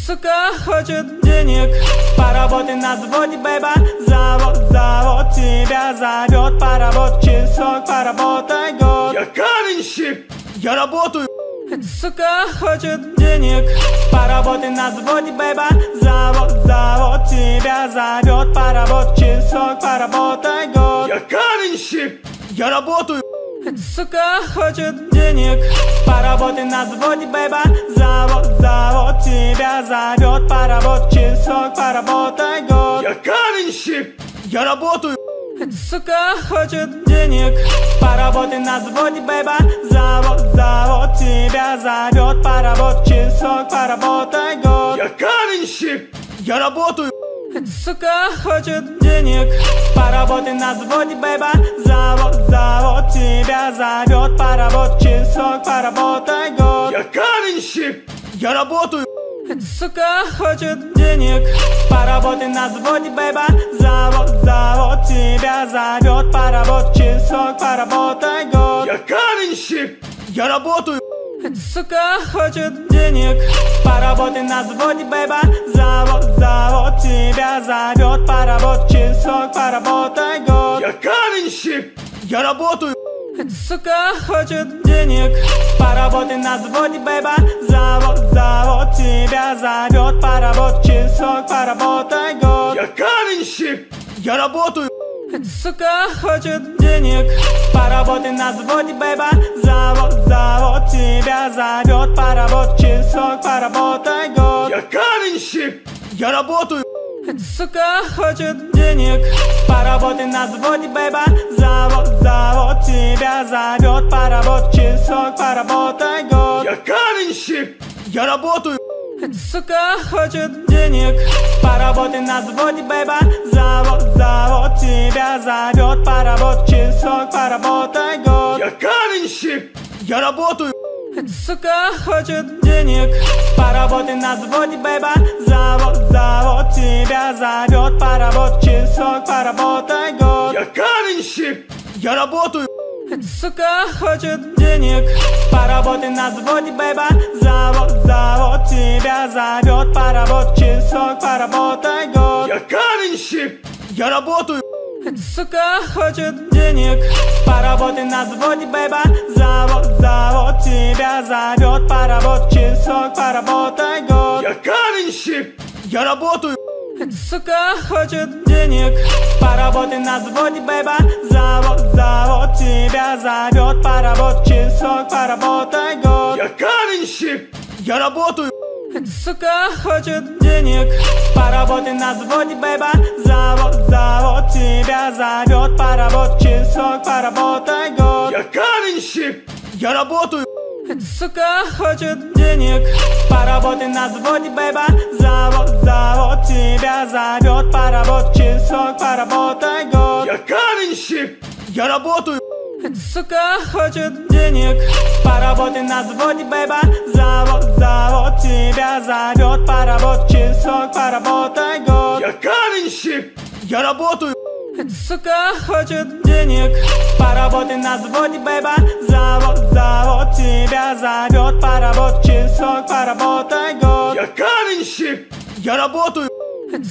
A: Сука хочет денег. Поработай на заводе, бейба Завод, завод тебя зовет Поработай часок, поработай год.
B: Я каменщик, я работаю.
A: Сука хочет денег. Поработай на заводе, бейба Завод, завод тебя зовет Поработай часок, поработай год.
B: Я каменщик, я работаю
A: сука хочет денег. Поработай на заводе, бейба Завод, завод тебя зовет Поработай часок, поработай год.
B: Я каменщик, я работаю.
A: Эта сука хочет денег. Поработай на заводе, бейба Завод, завод тебя зовет Поработай часок, поработай год.
B: Я каменщик, я работаю
A: эта сука хочет денег. Поработай на заводе, бейба Завод, завод тебя зовет Поработай часок, поработай год.
B: Я каменщик, я работаю.
A: Эта сука хочет денег. Поработай на заводе, бейба Завод, завод тебя зовет Поработай часок, поработай год.
B: Я каменщик, я работаю
A: эта сука хочет денег. Поработай на заводе, бейба Завод, завод тебя зовет Поработай часок, поработай год.
B: Я каменщик, я работаю!
A: Эта сука хочет денег. Поработай на заводе, бейба Завод, завод тебя зовет Поработай часок, поработай год.
B: Я каменщик, я работаю
A: эта сука хочет денег. Поработай на заводе, бейба Завод, завод тебя зовет Поработай часок, поработай год.
B: Я каменщик, я работаю.
A: Эта сука хочет денег. Поработай на заводе, бейба Завод, завод тебя зовет Поработай часок, поработай год.
B: Я каменщик, я работаю
A: эта сука хочет денег. Поработай на заводе, бейба Завод, завод тебя зовет Поработай часок, поработай год.
B: Я каменщик, я работаю.
A: Эта сука хочет денег. Поработай на заводе, бейба Завод, завод тебя зовет Поработай часок, поработай год.
B: Я каменщик, я работаю
A: эта сука хочет денег. Поработай на заводе, бейба Завод, завод тебя зовет Поработай часок, поработай год.
B: Я каменщик, я работаю.
A: Эта сука хочет денег. Поработай на заводе, бейба Завод, завод тебя зовет Поработай часок, поработай год.
B: Я каменщик, я работаю
A: эта сука хочет денег. Поработай на заводе, бейба Завод, завод тебя зовет Поработай часок, поработай год.
B: Я каменщик, я работаю!
A: Эта сука хочет денег. Поработай на заводе, бейба Завод, завод тебя зовет Поработай часок, поработай год.
B: Я каменщик, я работаю
A: эта сука хочет денег. Поработай на заводе, бейба Завод, завод тебя зовет Поработай часок, поработай год.
B: Я каменщик, я работаю
A: эта сука хочет денег. Поработай на заводе, бейба Завод, завод тебя зовет Поработай часок, поработай год.
B: Я каменщик, я работаю.
A: Сука хочет денег. Поработай на заводе, бейба Завод, завод тебя зовет. Поработай часок, поработай год.
B: Я каменщик, я работаю.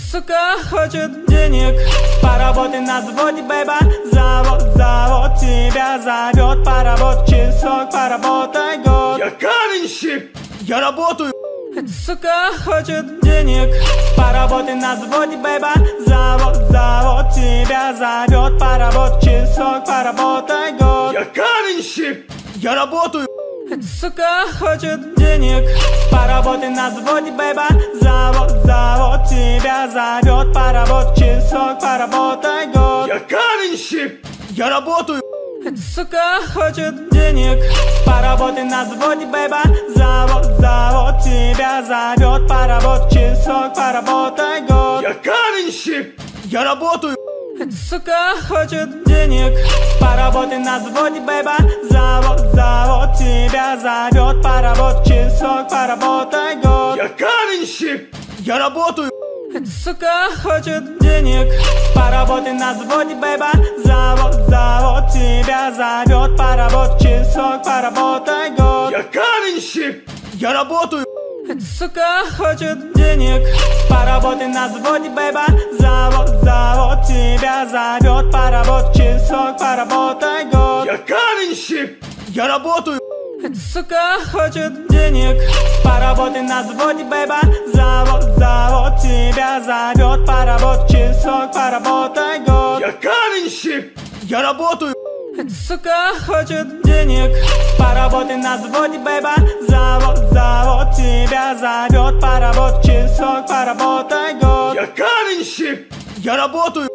A: Сука хочет денег. Поработай на заводе, бейба Завод, завод тебя зовет. Поработай часок, поработай год.
B: Я каменщик, я работаю
A: эта сука хочет денег. Поработай на заводе, бейба Завод, завод тебя зовет Поработай часок, поработай год.
B: Я каменщик, я работаю!
A: Эта сука хочет денег. Поработай на заводе, бейба Завод, завод тебя зовет Поработай часок, поработай год.
B: Я каменщик, я работаю
A: эта сука хочет денег. Поработай на заводе, бейба Завод, завод тебя зовет Поработай часок, поработай год.
B: Я каменщик, я работаю.
A: Эта сука хочет денег. Поработай на заводе, бейба Завод, завод тебя зовет Поработай часок, поработай год.
B: Я каменщик, я работаю
A: эта сука хочет денег. Поработай на заводе, бейба Завод, завод тебя зовет Поработай часок, поработай год.
B: Я каменщик, я работаю.
A: Эта сука хочет денег. Поработай на заводе, бэйба. Завод, завод тебя зовет Поработай часок, поработай год.
B: Я каменщик, я работаю
A: Эта сука хочет денег. Поработай на заводе, бэйба Завод, завод тебя зовет Поработай часок, поработай год.
B: Я каменщик, я работаю.
A: Эта сука хочет денег. Поработай на заводе, бэйба Завод, завод тебя зовет Поработай часок, поработай год.
B: Я каменщик, я работаю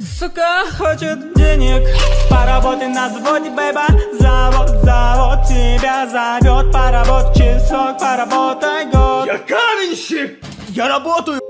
A: сука хочет денег. Поработай на заводе, бэйба Завод, завод тебя зовет Поработай часок, поработай год.
B: Я каменщик, я работаю!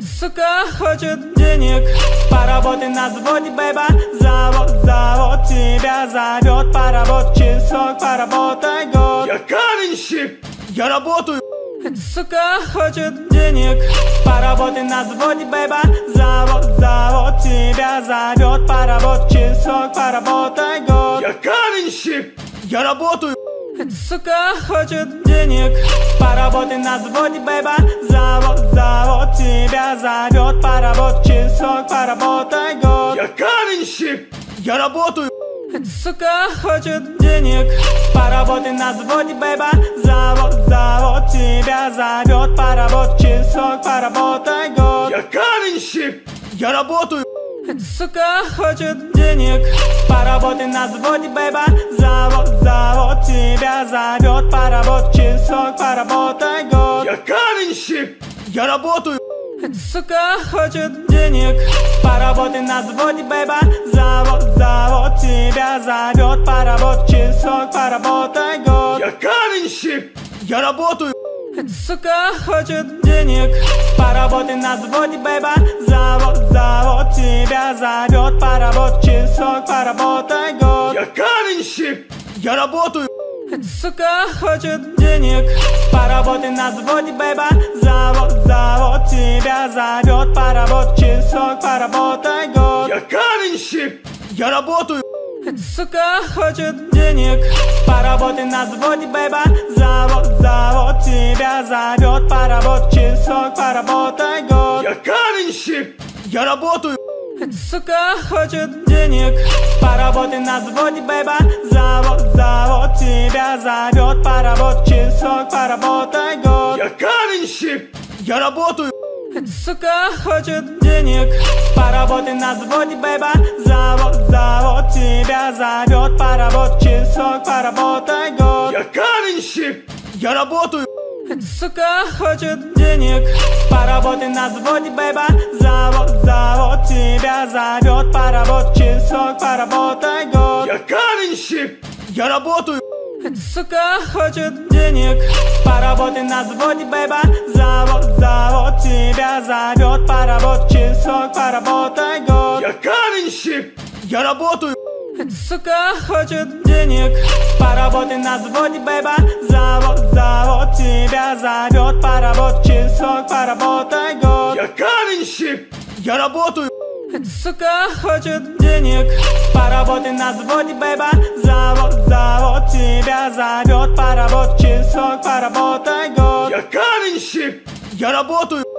A: Сука хочет денег. Поработай на заводе, бэйба Завод, завод тебя зовет Поработай часок, поработай год.
B: Я каменщик, я работаю
A: эта сука хочет денег. Поработай на заводе, бэйба Завод, завод тебя зовет Поработай часок, поработай год.
B: Я каменщик, я работаю.
A: Эта сука хочет денег. Поработай на заводе, бэйба Завод, завод тебя зовет Поработай часок, поработай год.
B: Я каменщик, я работаю
A: эта сука хочет денег. Поработай на заводе, бэйба Завод, завод тебя зовет Поработай часок, поработай год.
B: Я каменщик, я работаю.
A: Эта сука хочет денег. Поработай на заводе, бэйба Завод, завод тебя зовет Поработай часок, поработай год.
B: Я каменщик, я работаю
A: эта сука хочет денег. Поработай на заводе, бэйба Завод, завод тебя зовет Поработай часок, поработай год.
B: Я каменщик, я работаю.
A: Эта сука хочет денег. Поработай на заводе, бэйба Завод, завод тебя зовет Поработай часок, поработай год.
B: Я каменщик, я работаю
A: эта сука хочет денег. Поработай на заводе, бэйба. Завод, завод тебя зовет Поработай часок, поработай год.
B: Я каменщик, я работаю.
A: Эта сука хочет денег. Поработай на заводе, бэйба. Завод, завод тебя зовет Поработай часок, поработай год.
B: Я каменщик, я работаю.
A: Сука хочет денег. Поработай на заводе, бэйба. Завод, завод тебя зовет Поработай часок, поработай год.
B: Я каменщик, я работаю.
A: Сука хочет денег. Поработай на заводе, бэйба. Завод, завод тебя зовет Поработай часок, поработай год.
B: Я каменщик, я работаю
A: сука хочет денег. Поработай на заводе, бэйба. Завод, завод тебя зовет Поработай часок, поработай год.
B: Я каменщик, я работаю!
A: Эта сука хочет денег. Поработай на заводе, бэйба. Завод, завод тебя зовет Поработай часок, поработай год.
B: Я каменщик, я работаю
A: эта сука хочет денег. Поработай на заводе, бэйба. Завод, завод тебя зовет Поработай часок, поработай год.
B: Я каменщик, я работаю!
A: Эта сука хочет денег. Поработай на заводе, бэйба. Завод, завод тебя зовет Поработай часок, поработай год.
B: Я каменщик, я работаю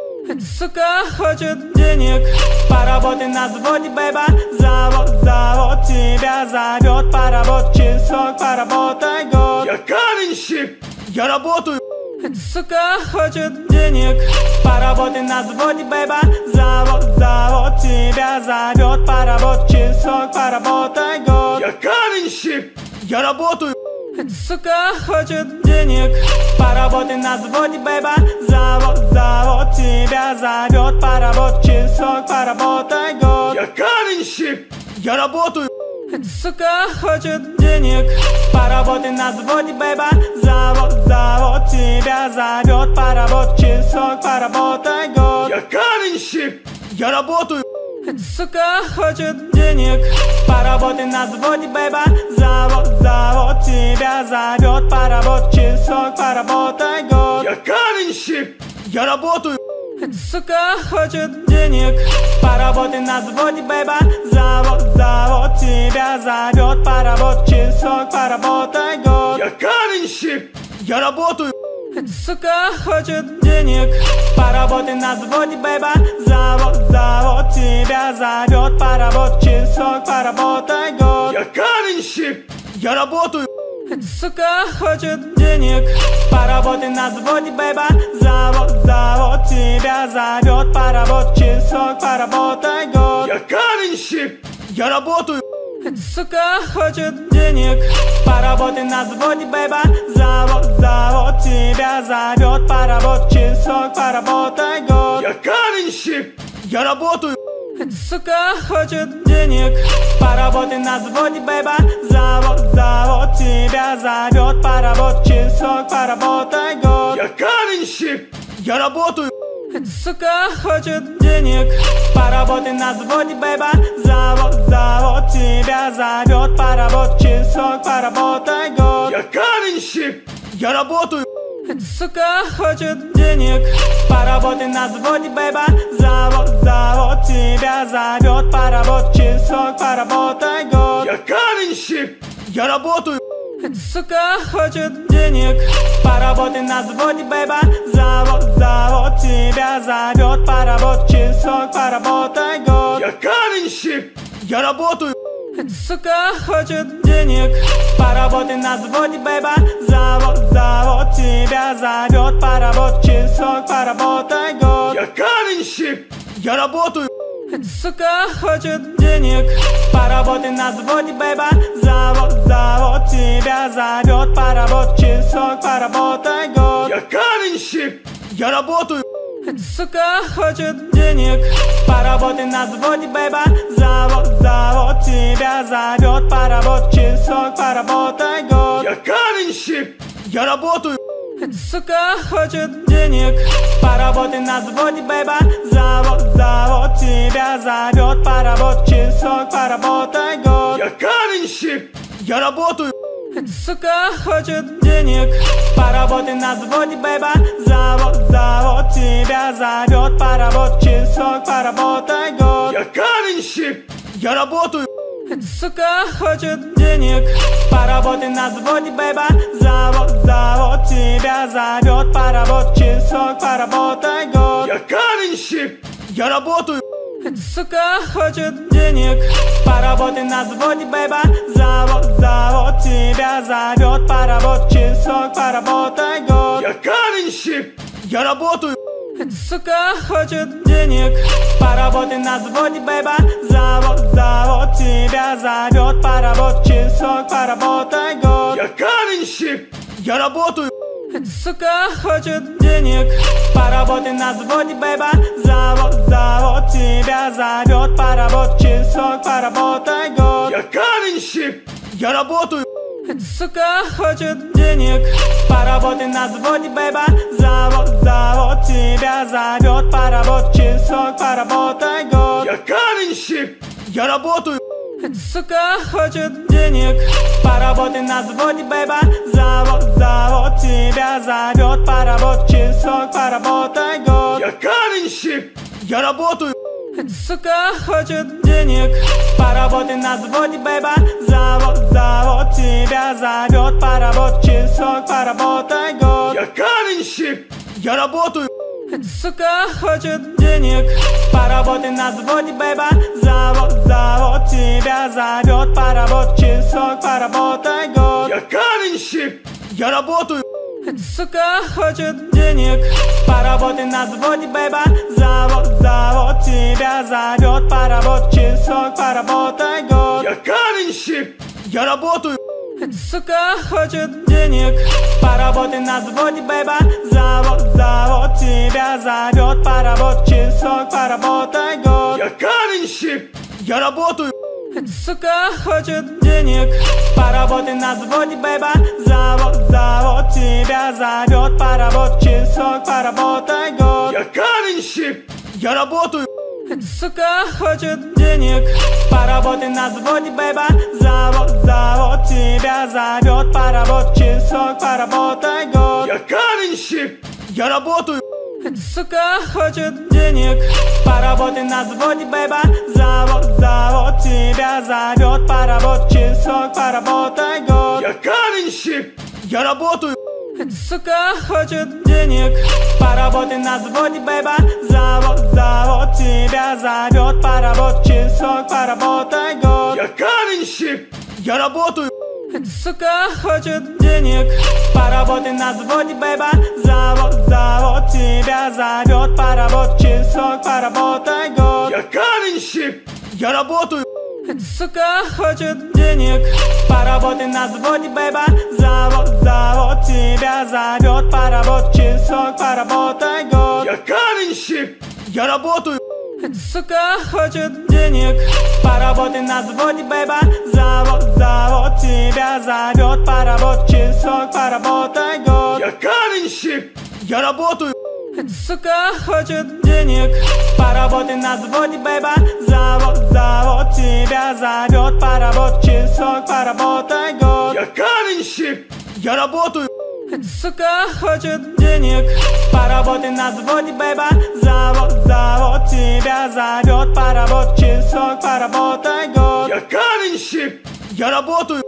A: сука хочет денег. Поработай на заводе, бэйба Завод, завод тебя зовет Поработай часок, поработай год.
B: Я каменщик, я работаю.
A: Эта сука хочет денег. Поработай на заводе, бэйба Завод, завод тебя зовет Поработай часок, поработай год.
B: Я каменщик, я работаю
A: эта сука хочет денег. Поработай на заводе, бэйба Завод, завод тебя зовет Поработай часок, поработай год.
B: Я каменщик, я работаю.
A: Эта сука хочет денег. Поработай на заводе, бэйба Завод, завод тебя зовет Поработай часок, поработай год.
B: Я каменщик, я работаю
A: эта сука хочет денег. Поработай на заводе, бэйба Завод, завод тебя зовет Поработай часок, поработай год.
B: Я каменщик, я работаю!
A: Эта сука хочет денег. Поработай на заводе, бэйба Завод, завод тебя зовет Поработай часок, поработай год.
B: Я каменщик, я работаю
A: Эта сука хочет денег. Поработай на заводе, бейба Завод, завод тебя зовет Поработай часок, поработай год.
B: Я каменщик, я работаю!
A: Эта сука хочет денег. Поработай на заводе, бейба Завод, завод тебя зовет Поработай часок, поработай год.
B: Я каменщик, я работаю
A: эта сука хочет денег. Поработай на заводе, бейба Завод, завод тебя зовет Поработай часок, поработай год.
B: Я каменщик, я работаю!
A: Эта сука хочет денег. Поработай на заводе, бейба Завод, завод тебя зовет Поработай часок, поработай год.
B: Я каменщик, я работаю
A: эта сука хочет денег. Поработай на заводе, бейба Завод, завод тебя зовет Поработай часок, поработай год.
B: Я каменщик, я работаю.
A: Эта сука хочет денег. Поработай на заводе, бейба Завод, завод тебя зовет Поработай часок, поработай год.
B: Я каменщик, я работаю.
A: Эта сука хочет денег. Поработай на заводе, бейба Завод, завод тебя зовет Поработай часок, поработай год.
B: Я каменщик, я работаю.
A: Эта сука хочет денег. Поработай на заводе, бейба Завод, завод тебя зовет Поработай часок, поработай год.
B: Я каменщик, я работаю
A: эта сука хочет денег. Поработай на заводе, бейба Завод, завод тебя зовет Поработай часок, поработай год.
B: Я каменщик, я работаю
A: эта сука хочет денег. Поработай на заводе, бейба Завод, завод тебя зовет Поработай часок, поработай год.
B: Я каменщик, я работаю
A: эта сука хочет денег. Поработай на заводе, бейба Завод, завод тебя зовет Поработай часок, поработай год.
B: Я каменщик, я работаю!
A: Эта сука хочет денег. Поработай на заводе, бейба Завод, завод тебя зовет Поработай часок, поработай год.
B: Я каменщик, я работаю
A: эта сука хочет денег. Поработай на заводе, бейба Завод, завод тебя зовет Поработай часок, поработай год.
B: Я каменщик, я работаю!
A: Эта сука хочет денег. Поработай на заводе, бейба Завод, завод тебя зовет Поработай часок, поработай год.
B: Я каменщик, я работаю
A: эта сука хочет денег. Поработай на заводе, бейба Завод, завод тебя зовет Поработай часок, поработай год.
B: Я каменщик, я работаю.
A: Эта сука хочет денег. Поработай на заводе, бейба Завод, завод тебя зовет Поработай часок, поработай год.
B: Я каменщик, я работаю
A: эта сука хочет денег. Поработай на заводе, бейба Завод, завод тебя зовет Поработай часок, поработай год.
B: Я каменщик, я работаю.
A: Эта сука хочет денег. Поработай на заводе, бейба Завод, завод тебя зовет Поработай часок, поработай год.
B: Я каменщик, я работаю
A: эта сука хочет денег. Поработай на заводе, бейба Завод, завод тебя зовет Поработай часок, поработай год.
B: Я каменщик, я работаю.
A: Эта сука хочет денег. Поработай на заводе, бейба Завод, завод тебя зовет Поработай часок, поработай год.
B: Я каменщик, я работаю
A: эта сука хочет денег. Поработай на заводе, бейба Завод, завод тебя зовет Поработай часок, поработай год.
B: Я каменщик, я работаю!
A: Эта сука хочет денег. Поработай на заводе, бейба Завод, завод тебя зовет Поработай часок, поработай год.
B: Я каменщик, я работаю
A: эта сука хочет денег. Поработай на заводе, бейба Завод, завод тебя зовет Поработай часок, поработай год.
B: Я каменщик, я работаю.
A: Эта сука хочет денег. Поработай на заводе, бейба Завод, завод тебя зовет Поработай часок, поработай год.
B: Я каменщик, я работаю
A: эта сука хочет денег. Поработай на заводе, бейба Завод, завод тебя зовет Поработай часок, поработай год.
B: Я каменщик, я работаю.
A: Эта сука хочет денег. Поработай на заводе, бейба Завод, завод тебя зовет Поработай часок, поработай год.
B: Я каменщик, я работаю.
A: Сука хочет денег. Поработай на заводе, бейба Завод, завод тебя зовет Поработай часок, поработай год.
B: Я каменщик, я работаю.
A: Сука хочет денег. Поработай на заводе, бейба Завод, завод тебя зовет Поработай часок, поработай год.
B: Я каменщик, я работаю
A: эта сука хочет денег. Поработай на заводе, бейба Завод, завод тебя зовет Поработай часок, поработай год.
B: Я каменщик, я работаю.
A: Эта сука хочет денег. Поработай на заводе, бейба Завод, завод тебя зовет Поработай часок, поработай год.
B: Я каменщик, я работаю
A: сука хочет денег. Поработай на заводе, бейба Завод, завод тебя зовет Поработай часок, поработай год.
B: Я каменщик, я работаю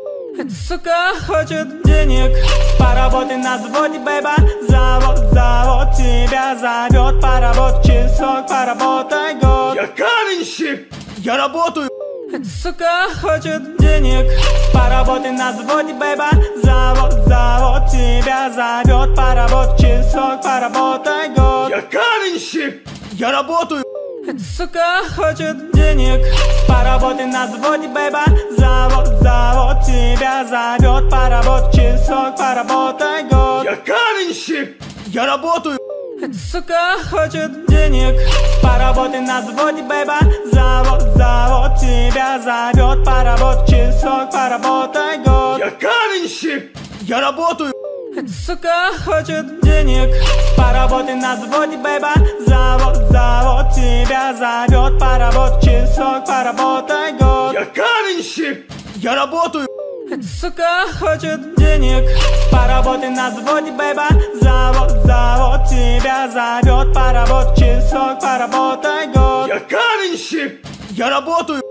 A: сука хочет денег. Поработай на заводе, бейба Завод, завод тебя зовет Поработай часок, поработай год.
B: Я каменщик, я работаю
A: эта сука хочет денег. Поработай на заводе, бейба Завод, завод тебя зовет Поработай часок, поработай год.
B: Я каменщик, я работаю!
A: Эта сука хочет денег. Поработай на заводе, бейба Завод, завод тебя зовет Поработай часок, поработай год.
B: Я каменщик, я работаю
A: эта сука хочет денег. Поработай на заводе, бейба Завод, завод тебя зовет Поработай часок, поработай год.
B: Я каменщик, я работаю!
A: Эта сука хочет денег. Поработай на заводе, бейба Завод, завод тебя зовет Поработай часок, поработай год.
B: Я каменщик, я работаю
A: сука хочет денег. Поработай на заводе, бейба Завод, завод тебя зовет Поработай часок, поработай год.
B: Я каменщик, я работаю!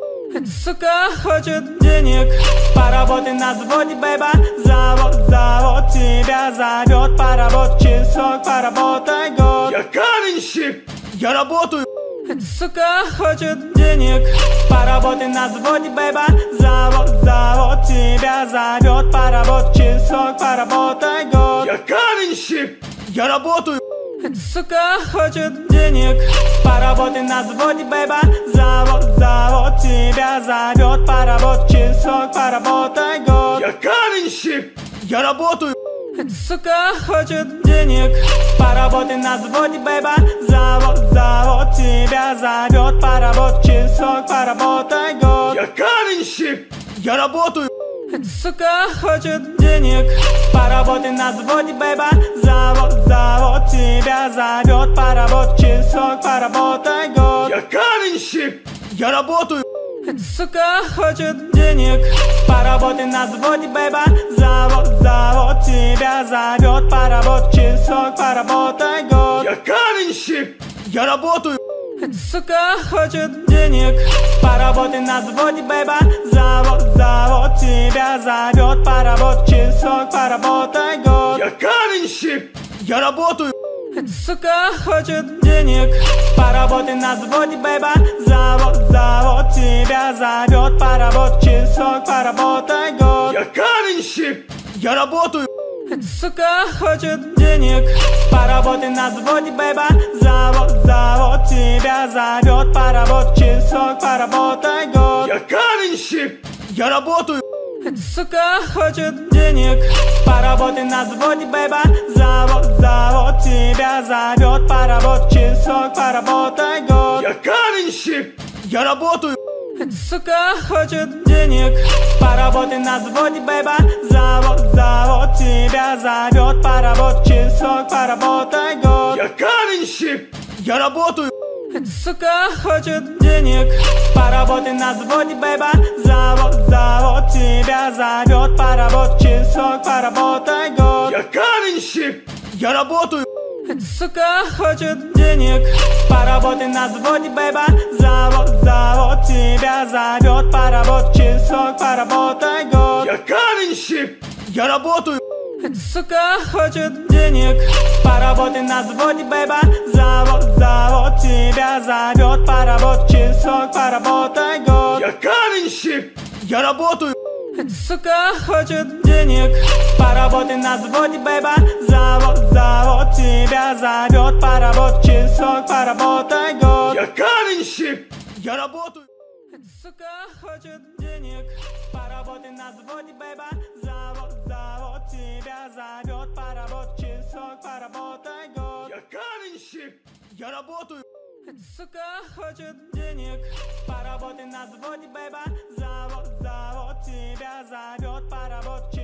A: Сука хочет денег. Поработай на заводе, бейба Завод, завод тебя зовет Поработай часок, поработай год.
B: Я каменщик, я работаю
A: эта сука хочет денег. Поработай на заводе, бейба Завод, завод тебя зовет Поработай часок, поработай год.
B: Я каменщик, я работаю.
A: Эта сука хочет денег. Поработай на заводе, бейба Завод, завод тебя зовет Поработай часок, поработай год.
B: Я каменщик, я работаю
A: эта сука хочет денег. Поработай на заводе, бейба Завод, завод тебя зовет Поработай часок, поработай год.
B: Я каменщик, я работаю!
A: Эта сука хочет денег. Поработай на заводе, бейба Завод, завод тебя зовет Поработай часок, поработай год.
B: Я каменщик, я работаю
A: эта сука хочет денег. Поработай на заводе, бейба Завод, завод тебя зовет Поработай часок, поработай год.
B: Я каменщик, я работаю!
A: Эта сука хочет денег. Поработай на заводе, бейба Завод, завод тебя зовет Поработай часок, поработай год.
B: Я каменщик, я работаю!
A: Эта сука хочет денег Поработай на заводе, бейба Завод, завод тебя зовет Поработай часок, поработай год.
B: Я каменщик, я работаю.
A: Эта сука хочет денег. Поработай на заводе, бейба Завод, завод тебя зовет Поработай часок, поработай год.
B: Я каменщик, я работаю
A: эта сука хочет денег. Поработай на заводе, бейба Завод, завод тебя зовет. Поработай часок, поработай год.
B: Я каменщик, я работаю.
A: Эта сука хочет денег. Поработай на заводе, бейба Завод, завод тебя зовет. Поработай часок, поработай год.
B: Я каменщик, я работаю
A: эта сука хочет денег. Поработай на заводе, бейба Завод, завод тебя зовет Поработай часок, поработай год.
B: Я каменщик, я работаю!
A: Эта сука хочет денег. Поработай на заводе, бейба Завод, завод тебя зовет Поработай часок, поработай год.
B: Я каменщик, я работаю
A: сука хочет денег. Поработай на заводе, бэйба. Завод, завод тебя зовет Поработай часок, поработай год.
B: Я каменщик! Я работаю!
A: Сука хочет денег. Поработай на заводе, бэйба. Завод, завод тебя зовет Поработай часок, поработай год.
B: Я каменщик! Я работаю!
A: Сука хочет денег. Поработай на заводе, бэйба. Завод, завод тебя зовет Поработай часок, поработай год
B: Я каменщик! Я работаю!
A: Эта сука хочет денег Поработай на заводе, бэйба Завод, завод тебя зовет Поработай